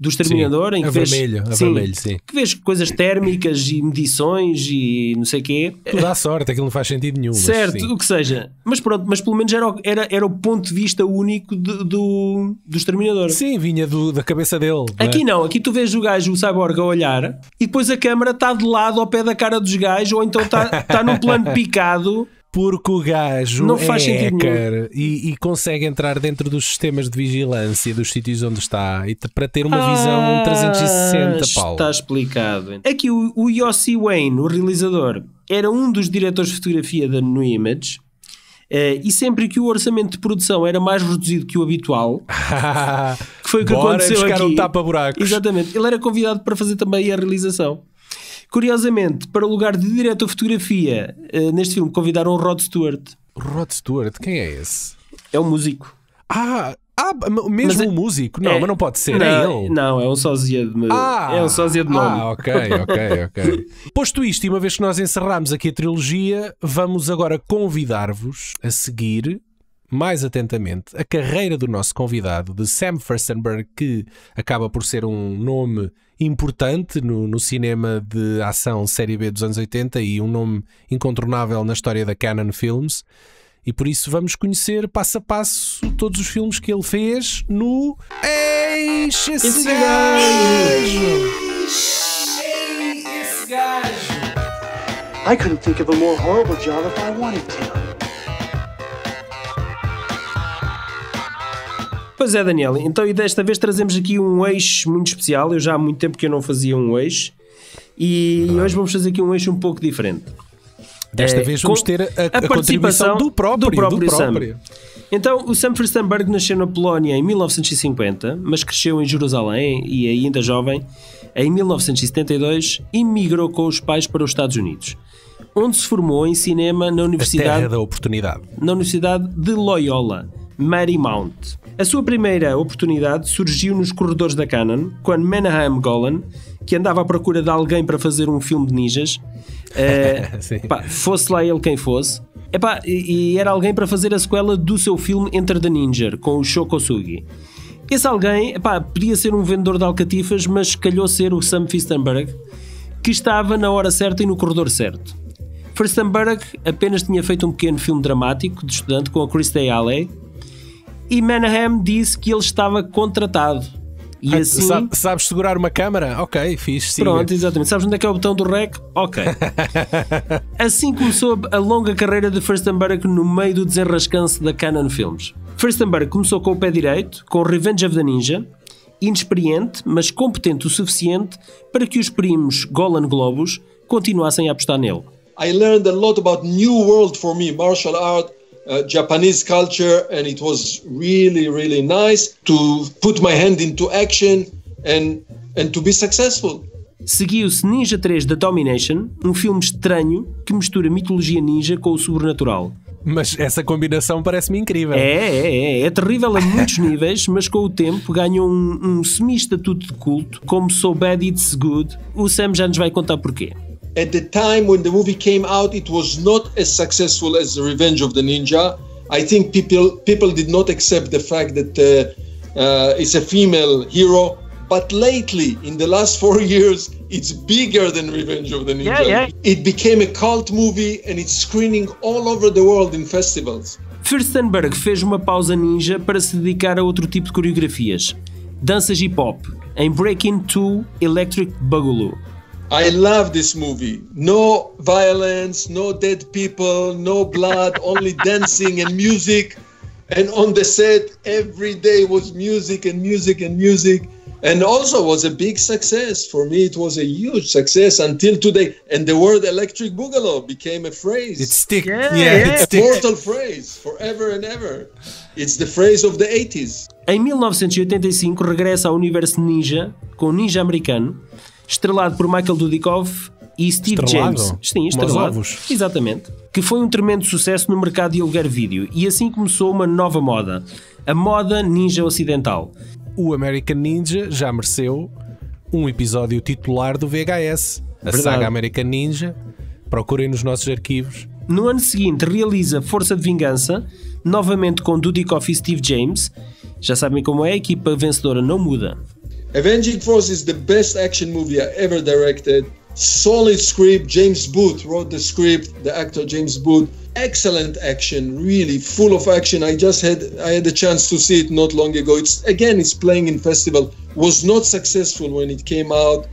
Speaker 2: do Exterminador, em que
Speaker 1: a
Speaker 2: vês,
Speaker 1: vermelho, a vermelho, sim.
Speaker 2: que vês coisas térmicas e medições e não sei o quê.
Speaker 1: Tudo à sorte, aquilo não faz sentido nenhum.
Speaker 2: Certo,
Speaker 1: sim.
Speaker 2: o que seja. Mas pronto, mas pelo menos era, o- era, era o ponto de vista único de- do, do Exterminador.
Speaker 1: Sim, vinha do- da cabeça dele. não é?
Speaker 2: Aqui não, aqui tu vês o gajo, o cyborg, a olhar e depois a câmara está de lado ao pé da cara dos gajos ou então está está num plano picado.
Speaker 1: Porque o gajo
Speaker 2: Não
Speaker 1: é
Speaker 2: faz sentido
Speaker 1: hacker e, e consegue entrar dentro dos sistemas de vigilância dos sítios onde está e para ter uma visão
Speaker 2: Ah,
Speaker 1: 360, Paulo.
Speaker 2: Está explicado. Aqui o, o Yossi Wayne, o realizador, era um dos diretores de fotografia da New Image. eh, e sempre que o orçamento de produção era mais reduzido que o habitual, que foi o que
Speaker 1: Bora
Speaker 2: aconteceu
Speaker 1: buscar
Speaker 2: aqui.
Speaker 1: um tapa-buracos.
Speaker 2: Exatamente. Ele era convidado para fazer também a realização. Curiosamente, para o lugar de diretor de fotografia, eh, neste filme convidaram o Rod Stewart.
Speaker 1: Rod Stewart, quem é esse?
Speaker 2: É um músico.
Speaker 1: Ah, ah mesmo
Speaker 2: Mas é-
Speaker 1: um músico? Não,
Speaker 2: É-
Speaker 1: mas não pode ser,
Speaker 2: não,
Speaker 1: é ele.
Speaker 2: Não, é um sósia de,
Speaker 1: Ah,
Speaker 2: é um sósia de nome.
Speaker 1: Ah, ok, ok, ok. Posto isto, e uma vez que nós encerramos aqui a trilogia, vamos agora convidar-vos a seguir mais atentamente a carreira do nosso convidado, de Sam Furstenberg, que acaba por ser um nome importante no, no cinema de ação série B dos anos 80 e um nome incontornável na história da Canon Films. E por isso vamos conhecer passo a passo todos os filmes que ele fez no Eixe esse
Speaker 2: Esse
Speaker 1: gajo!
Speaker 11: I couldn't think of a more horrible job if I wanted to.
Speaker 2: Pois é, Daniel. Então, e desta vez trazemos aqui um eixo muito especial. Eu já há muito tempo que eu não fazia um eixo. E hoje vamos fazer aqui um eixo um pouco diferente.
Speaker 1: Desta
Speaker 2: É,
Speaker 1: vez vamos ter a, a
Speaker 2: a participação
Speaker 1: do próprio,
Speaker 2: do próprio Sam.
Speaker 1: próprio.
Speaker 2: Então, o Sam Furstenberg nasceu na Polónia em 1950, mas cresceu em Jerusalém e, ainda jovem, em 1972, emigrou com os pais para os Estados Unidos, onde se formou em cinema na
Speaker 1: A
Speaker 2: Universidade
Speaker 1: terra da oportunidade.
Speaker 2: na Universidade de Loyola, Mary Mount. A sua primeira oportunidade surgiu nos corredores da Canon, quando Menahem Golan, que andava à procura de alguém para fazer um filme de ninjas,
Speaker 1: Sim.
Speaker 2: pá, fosse lá ele quem fosse, epá, e, e era alguém para fazer a sequela do seu filme Enter the Ninja, com o Shokosugi. Esse alguém epá, podia ser um vendedor de alcatifas, mas calhou ser o Sam Fistenberg, que estava na hora certa e no corredor certo. Firstenberg apenas tinha feito um pequeno filme dramático de estudante com a Christy Alley e Menahem disse que ele estava contratado. E assim.
Speaker 1: Sabe- sabes segurar uma câmara? Ok, fiz, siga.
Speaker 2: Pronto, exatamente. Sabes onde é que é o botão do REC? Ok. assim começou a longa carreira de Firstenberg no meio do desenrascanço da Canon Films. Firstenberg começou com o pé direito, com Revenge of the Ninja, inexperiente, mas competente o suficiente para que os primos Golan Globus continuassem a apostar nele.
Speaker 7: I learned a lot about new world for me, martial art, uh, Japanese culture, and it was really, really nice to put my hand into action and and to be successful.
Speaker 2: Seguiu-se Ninja 3 da Domination, um filme estranho que mistura mitologia ninja com o sobrenatural.
Speaker 1: Mas essa combinação parece-me incrível.
Speaker 2: É, é, é, é terrível a muitos níveis, mas com o tempo ganhou um, um semi-estatuto de culto, como So Bad It's Good. O Sam já nos vai contar porquê.
Speaker 7: At the time when the movie came out, it was not as successful as The Revenge of the Ninja. I think people people did not accept the fact that uh, uh, it's a female hero. But lately, in the last four years, it's bigger than Revenge of the Ninja.
Speaker 8: Yeah, yeah.
Speaker 7: It became a cult movie, and it's screening all over the world in festivals.
Speaker 2: Furstenberg fez uma pausa ninja para se dedicar a outro tipo de coreografias. Danças hip hop, em Breaking 2 Electric Boogaloo.
Speaker 7: I love this movie. No violence, no dead people, no blood, only dancing and music. And on the set, every day was music and music and music. And also was a big success. For me, it was a huge success until today. And the word electric boogaloo became a phrase.
Speaker 6: It stick.
Speaker 8: Yeah,
Speaker 6: Yeah,
Speaker 8: yeah.
Speaker 6: it
Speaker 7: a
Speaker 6: stick.
Speaker 7: mortal phrase forever and ever. It's the phrase of the 80s.
Speaker 2: Em 1985 regressa ao universo ninja com o Ninja Americano, estrelado por Michael Dudikoff e Steve
Speaker 1: Estrelado?
Speaker 2: James. Sim, estrelado. Exatamente. Que foi um tremendo sucesso no mercado de aluguer vídeo e assim começou uma nova moda, a moda ninja ocidental.
Speaker 1: O American Ninja já mereceu um episódio titular do VHS. A
Speaker 2: Verdade.
Speaker 1: saga American Ninja. Procurem nos nossos arquivos.
Speaker 2: No ano seguinte realiza Força de Vingança, novamente com Dudikoff e Steve James. Já sabem como é, a equipa vencedora não muda.
Speaker 7: Avenging Force is the best action movie I ever directed. Solid script. James Booth wrote the script. The actor James Booth. Excellent action. Really full of action. I just had I had the chance to see it not long ago. It's again it's playing in festival. Was not successful when it came out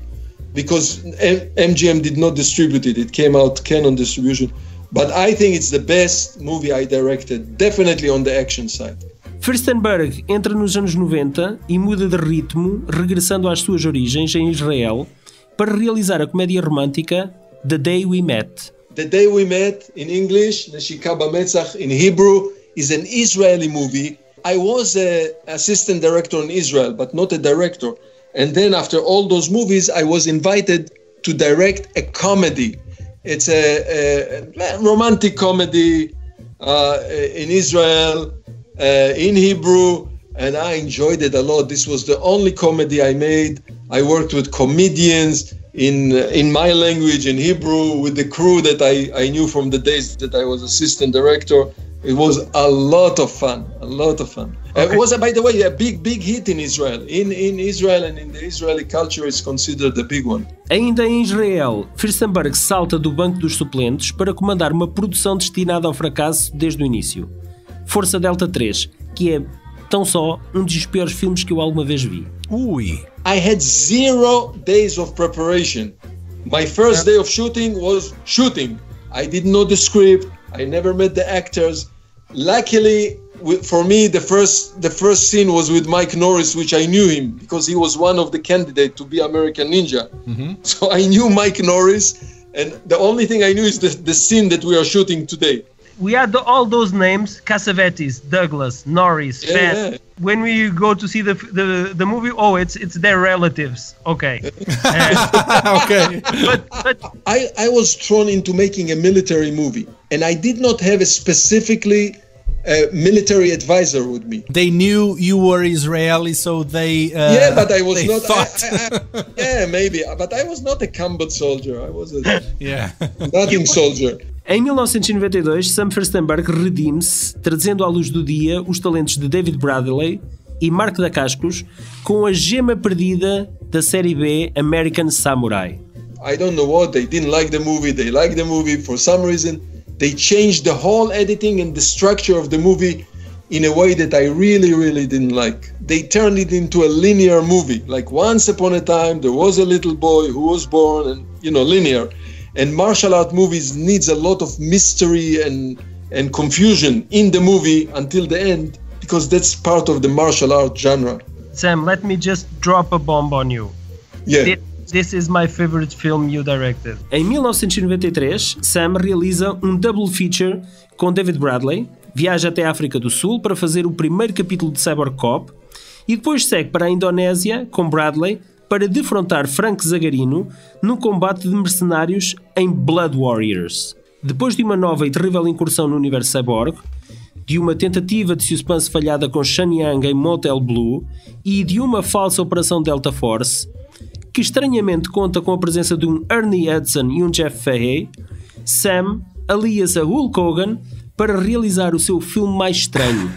Speaker 7: because M- MGM did not distribute it. It came out Canon distribution. But I think it's the best movie I directed. Definitely on the action side.
Speaker 2: Furstenberg entra nos anos 90 e muda de ritmo, regressando às suas origens em Israel, para realizar a comédia romântica The Day We Met.
Speaker 7: The Day We Met in English, Neshika Metzach in Hebrew, is an Israeli movie. I was an assistant director in Israel, but not a director. And then after all those movies, I was invited to direct a comedy. It's a, a romantic comedy uh, in Israel, in Hebrew, and I enjoyed it a lot. This was the only comedy I made. I worked with comedians in in my language in Hebrew with the crew that I, I knew from the days that I was assistant director. It was a lot of fun, a lot of fun. Uh, It was, uh, by the way, a big, big hit in Israel. In in Israel and in the Israeli culture, it's considered a big one.
Speaker 2: Ainda em Israel, Furstenberg salta do banco dos suplentes para comandar uma produção destinada ao fracasso desde o início. Força Delta 3, que é tão só um dos piores filmes que eu alguma vez vi.
Speaker 1: Ui!
Speaker 7: I had zero days of preparation. My first day of shooting was shooting. I didn't know the script. I never met the actors. Luckily, for me, the first the first scene was with Mike Norris, which I knew him because he was one of the candidates to be American Ninja. So I knew Mike Norris, and the only thing I knew is the, the scene that we are shooting today.
Speaker 8: We had the, all those names: Cassavetes, Douglas, Norris,
Speaker 7: Yeah,
Speaker 8: Fett.
Speaker 7: yeah.
Speaker 8: When we go to see the, the the movie, oh, it's it's their relatives. Okay, Uh,
Speaker 6: okay.
Speaker 8: but but
Speaker 7: I, I was thrown into making a military movie and I did not have a specifically a military advisor with me.
Speaker 6: They knew you were Israeli, so they. Uh,
Speaker 7: yeah, but I was not. I,
Speaker 6: Thought,
Speaker 7: I, I, yeah, maybe, but I was not a combat soldier. I was a
Speaker 6: yeah.
Speaker 7: nothing soldier.
Speaker 2: Em 1992, Sam Firstenberg redime-se, trazendo à luz do dia os talentos de David Bradley e Mark Dacascos com a gema perdida da série B American Samurai.
Speaker 7: I don't know what they didn't like the movie. They liked the movie for some reason. They changed the whole editing and the structure of the movie in a way that I really, really didn't like. They turned it into a linear movie. Like once upon a time, there was a little boy who was born, and you know, linear. And martial art movies needs a lot of mystery and and confusion in the movie until the end because that's part of the martial art genre.
Speaker 8: Sam, let me just drop a bomb on you.
Speaker 7: Yeah.
Speaker 8: Thi- This is my favorite film you directed.
Speaker 2: Em 1993, Sam realiza um double feature com David Bradley, viaja até a África do Sul para fazer o primeiro capítulo de Cyber Cop e depois segue para a Indonésia com Bradley para defrontar Frank Zagarino num combate de mercenários em Blood Warriors. Depois de uma nova e terrível incursão no universo cyborg, de uma tentativa de suspense falhada com Shan Yang em Motel Blue e de uma falsa operação Delta Force, que estranhamente conta com a presença de um Ernie Hudson e um Jeff Fahey, Sam alia-se a Hulk Hogan para realizar o seu filme mais estranho,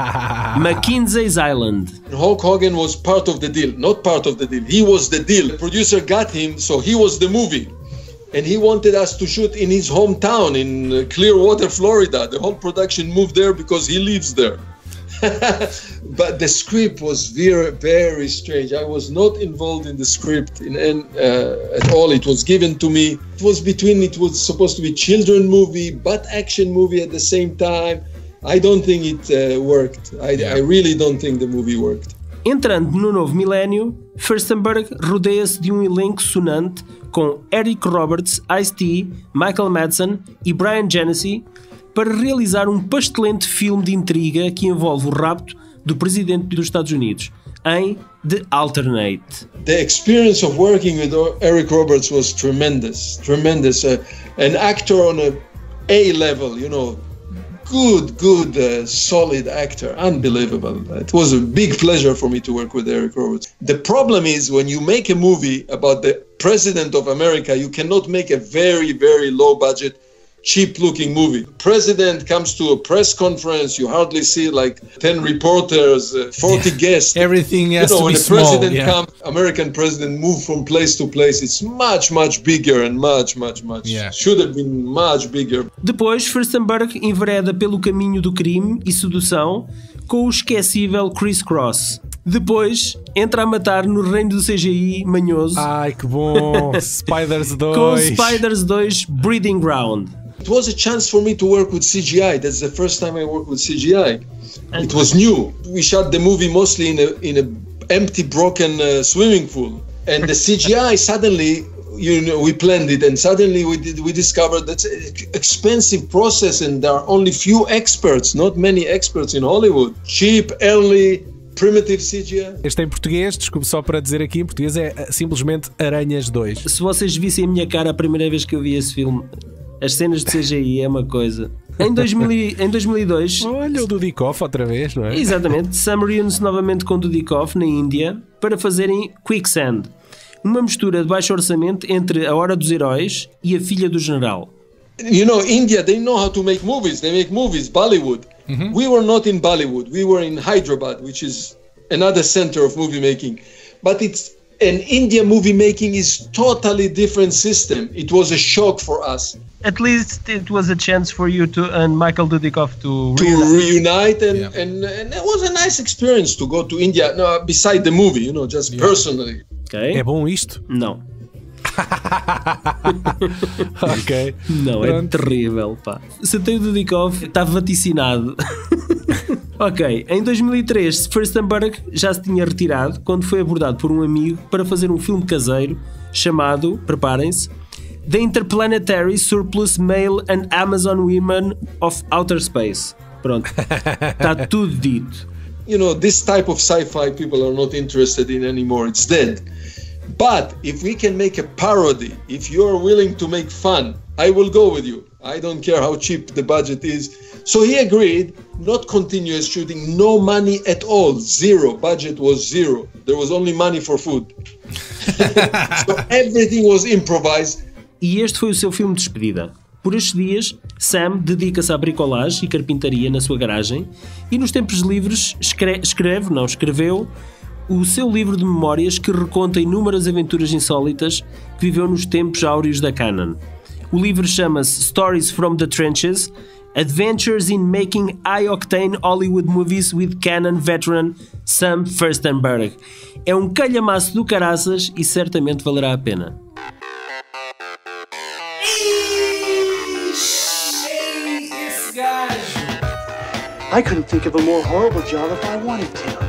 Speaker 2: Mackenzie's Island.
Speaker 7: Hulk Hogan was part of the deal, not part of the deal. He was the deal. The producer got him, so he was the movie. And he wanted us to shoot in his hometown in uh, Clearwater, Florida. The whole production moved there because he lives there. but the script was very, very strange. I was not involved in the script in, in, uh, at all. It was given to me. It was between. It was supposed to be children movie, but action movie at the same time. I don't think it uh, worked. I, I really don't think the movie worked.
Speaker 2: Entrando no novo milénio, Firstenberg rodeia-se de um elenco sonante com Eric Roberts, Ice-T, Michael Madsen e Brian Genesee para realizar um pastelente filme de intriga que envolve o rapto do presidente dos Estados Unidos, em The Alternate.
Speaker 7: The experience of working with Eric Roberts was tremendous, tremendous. Uh, an actor on a A level, you know, good, good, uh, solid actor, unbelievable. It was a big pleasure for me to work with Eric Roberts. The problem is when you make a movie about the president of America, you cannot make a very, very low budget cheap looking movie. President comes to a press conference, you hardly see like 10 reporters, uh, 40 guests.
Speaker 6: Everything has
Speaker 7: you know,
Speaker 6: to
Speaker 7: when
Speaker 6: be
Speaker 7: the
Speaker 6: small.
Speaker 7: president
Speaker 6: yeah.
Speaker 7: comes, American president move from place to place. It's much, much bigger and much, much, much.
Speaker 6: Yeah.
Speaker 7: Should have been much bigger.
Speaker 2: Depois, Firstenberg envereda pelo caminho do crime e sedução com o esquecível Chris Cross. Depois, entra a matar no reino do CGI manhoso
Speaker 1: Ai, que bom! Spiders 2.
Speaker 2: com Spiders 2 Breeding Ground.
Speaker 7: It was a chance for me to work with CGI. That's the first time I worked with CGI. It was new. We shot the movie mostly in a in a empty, broken uh, swimming pool, and the CGI suddenly, you know, we planned it, and suddenly we did we discovered that's an expensive process, and there are only few experts, not many experts in Hollywood. Cheap, early, primitive CGI.
Speaker 1: Este em português, desculpe só para dizer aqui, em português é simplesmente Aranhas 2.
Speaker 2: Se vocês vissem a minha cara a primeira vez que eu vi esse filme, as cenas de CGI é uma coisa. Em, 2000, e- em 2002,
Speaker 1: Olha o Dudikoff outra vez, não é?
Speaker 2: exatamente, Sam reúne-se novamente com Dudikoff na Índia para fazerem Quicksand, uma mistura de baixo orçamento entre A Hora dos Heróis e A Filha do General.
Speaker 7: you know, India, they know how to make movies. They make movies, Bollywood. We were not in Bollywood. We were in Hyderabad, which is another center of movie making. But it's an India movie making is totally different system. It was a shock for us
Speaker 8: At least it was a chance for you to and Michael Dudikoff to,
Speaker 7: to reunite, and, and and it was a nice experience to go to India. No, beside the movie, you know, just personally.
Speaker 2: Ok?
Speaker 1: É bom isto?
Speaker 2: Não.
Speaker 1: ok.
Speaker 2: Não, é
Speaker 1: Pronto.
Speaker 2: terrível, pá. Se tem o Dudikoff, está vaticinado. ok, em 2003, Firstenberg já se tinha retirado quando foi abordado por um amigo para fazer um filme caseiro chamado, preparem-se, The Interplanetary Surplus Male and Amazon Women of Outer Space. Pronto, está tudo dito.
Speaker 7: you know this type of sci-fi people are not interested in anymore it's dead But if we can make a parody, if you're willing to make fun, I will go with you. I don't care how cheap the budget is. So he agreed, not continuous shooting, no money at all, zero. Budget was zero. There was only money for food. so everything was improvised.
Speaker 2: E este foi o seu filme de despedida. Por estes dias, Sam dedica-se à bricolagem e carpintaria na sua garagem e nos tempos livres escreve, escreve, não escreveu, o seu livro de memórias que reconta inúmeras aventuras insólitas que viveu nos tempos áureos da Canon. O livro chama-se Stories from the Trenches Adventures in Making High Octane Hollywood Movies with Canon veteran Sam Furstenberg. É um calhamaço do caraças e certamente valerá a pena.
Speaker 11: I couldn't think of a more horrible job if I wanted to.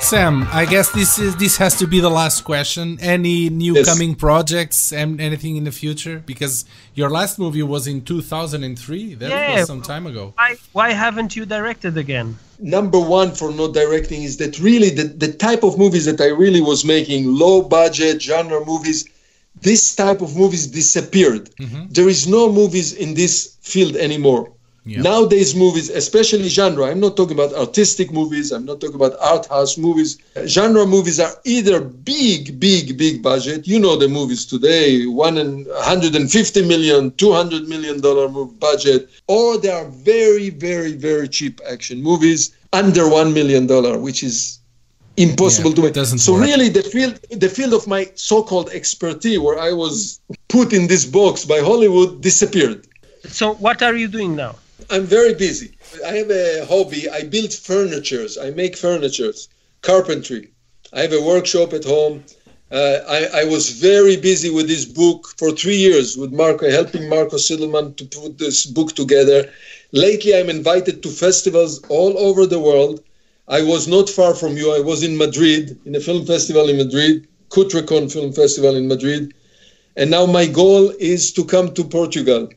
Speaker 6: Sam, I guess this is this has to be the last question. Any new
Speaker 7: Yes.
Speaker 6: coming projects and anything in the future? Because your last movie was in 2003. That
Speaker 8: Yeah.
Speaker 6: was some time ago.
Speaker 8: Why, why haven't you directed again?
Speaker 7: number one for not directing is that really the, the type of movies that I really was making, low budget genre movies, this type of movies disappeared. Mm-hmm. There is no movies in this field anymore.
Speaker 6: Yeah.
Speaker 7: Nowadays, movies, especially genre, I'm not talking about artistic movies, I'm not talking about art house movies. Genre movies are either big, big, big budget. You know the movies today, one and 150 million, 200 million dollar budget, or they are very, very, very cheap action movies under one million dollar, which is impossible
Speaker 6: Yeah,
Speaker 7: to make.
Speaker 6: doesn't
Speaker 7: so
Speaker 6: work.
Speaker 7: really, the field, the field of my so-called expertise, where I was put in this box by Hollywood, disappeared.
Speaker 8: So what are you doing now?
Speaker 7: I'm very busy. I have a hobby. I build furnitures. I make furnitures, carpentry. I have a workshop at home. Uh, I, I was very busy with this book for three years with Marco, helping Marco Sidelman to put this book together. Lately, I'm invited to festivals all over the world. I was not far from you. I was in Madrid, in a film festival in Madrid, Cutrecon Film Festival in Madrid. And now my goal is to come to Portugal,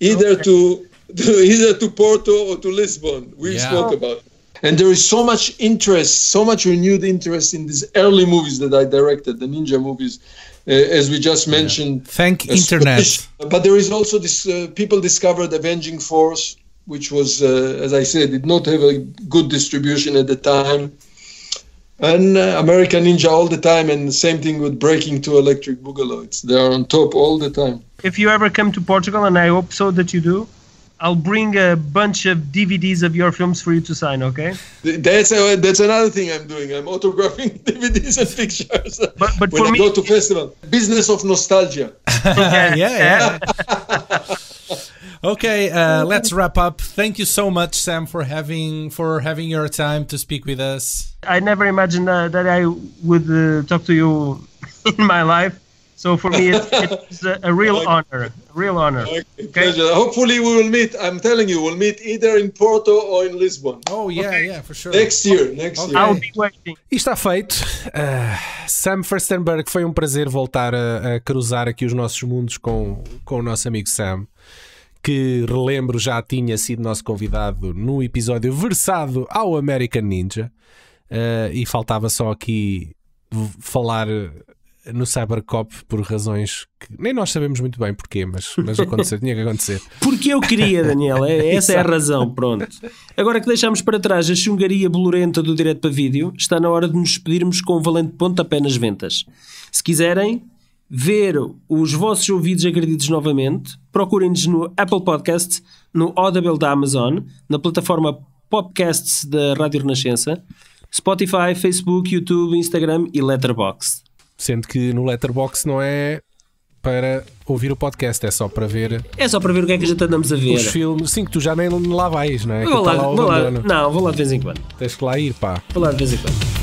Speaker 7: either to, to either to Porto or to Lisbon. We
Speaker 6: Yeah.
Speaker 7: spoke about. And there is so much interest, so much renewed interest in these early movies that I directed, the ninja movies, uh, as we just mentioned.
Speaker 6: Thank
Speaker 7: Uh,
Speaker 6: internet.
Speaker 7: Spanish- But there is also this. Uh, people discovered Avenging Force, which was, uh, as I said, did not have a good distribution at the time. And uh, American Ninja all the time, and the same thing with Breaking Two Electric Boogaloo. They are on top all the time.
Speaker 8: If you ever come to Portugal, and I hope so that you do, I'll bring a bunch of DVDs of your films for you to sign. Okay?
Speaker 7: That's uh, that's another thing I'm doing. I'm autographing DVDs and pictures.
Speaker 8: But- but
Speaker 7: when
Speaker 8: for
Speaker 7: I
Speaker 8: me-
Speaker 7: go to festival, business of nostalgia.
Speaker 6: yeah, yeah. okay, uh, let's wrap up. Thank you so much, Sam, for having for having your time to speak with us.
Speaker 8: I never imagined uh, that I would uh, talk to you in my life. So for me, it's, it's a, a real honor. A real honor.
Speaker 7: Okay, pleasure. Hopefully, we will meet. I'm telling you, we'll meet either in Porto or in Lisbon
Speaker 6: Oh yeah, yeah, for sure.
Speaker 7: next year. Next
Speaker 6: Okay.
Speaker 7: year.
Speaker 8: I'll be waiting.
Speaker 1: E está feito. Ah, Sam Furstenberg, foi um prazer voltar a, a cruzar aqui os nossos mundos com, com o nosso amigo Sam, que relembro já tinha sido nosso convidado no episódio versado ao American Ninja. Ah, e faltava só aqui falar no Cybercop por razões que nem nós sabemos muito bem porquê, mas, mas aconteceu, tinha que acontecer.
Speaker 2: Porque eu queria, Daniel, é- essa é a razão, pronto. Agora que deixamos para trás a chungaria bolorenta do direto para vídeo, está na hora de nos despedirmos com um valente pontapé nas ventas. Se quiserem ver os vossos ouvidos agredidos novamente, procurem-nos no Apple Podcasts, no Audible da Amazon, na plataforma Podcasts da Rádio Renascença, Spotify, Facebook, YouTube, Instagram e Letterboxd.
Speaker 1: Sendo que no Letterboxd não é para ouvir o podcast, é só para ver
Speaker 2: É só para ver o que é que a gente andamos a ver.
Speaker 1: os filmes. Sim, que tu já nem lá vais, não é?
Speaker 2: Vou lá,
Speaker 1: está lá
Speaker 2: vou lá, não, vou lá de vez em quando.
Speaker 1: Tens que lá ir, pá.
Speaker 2: Vou lá de vez em quando.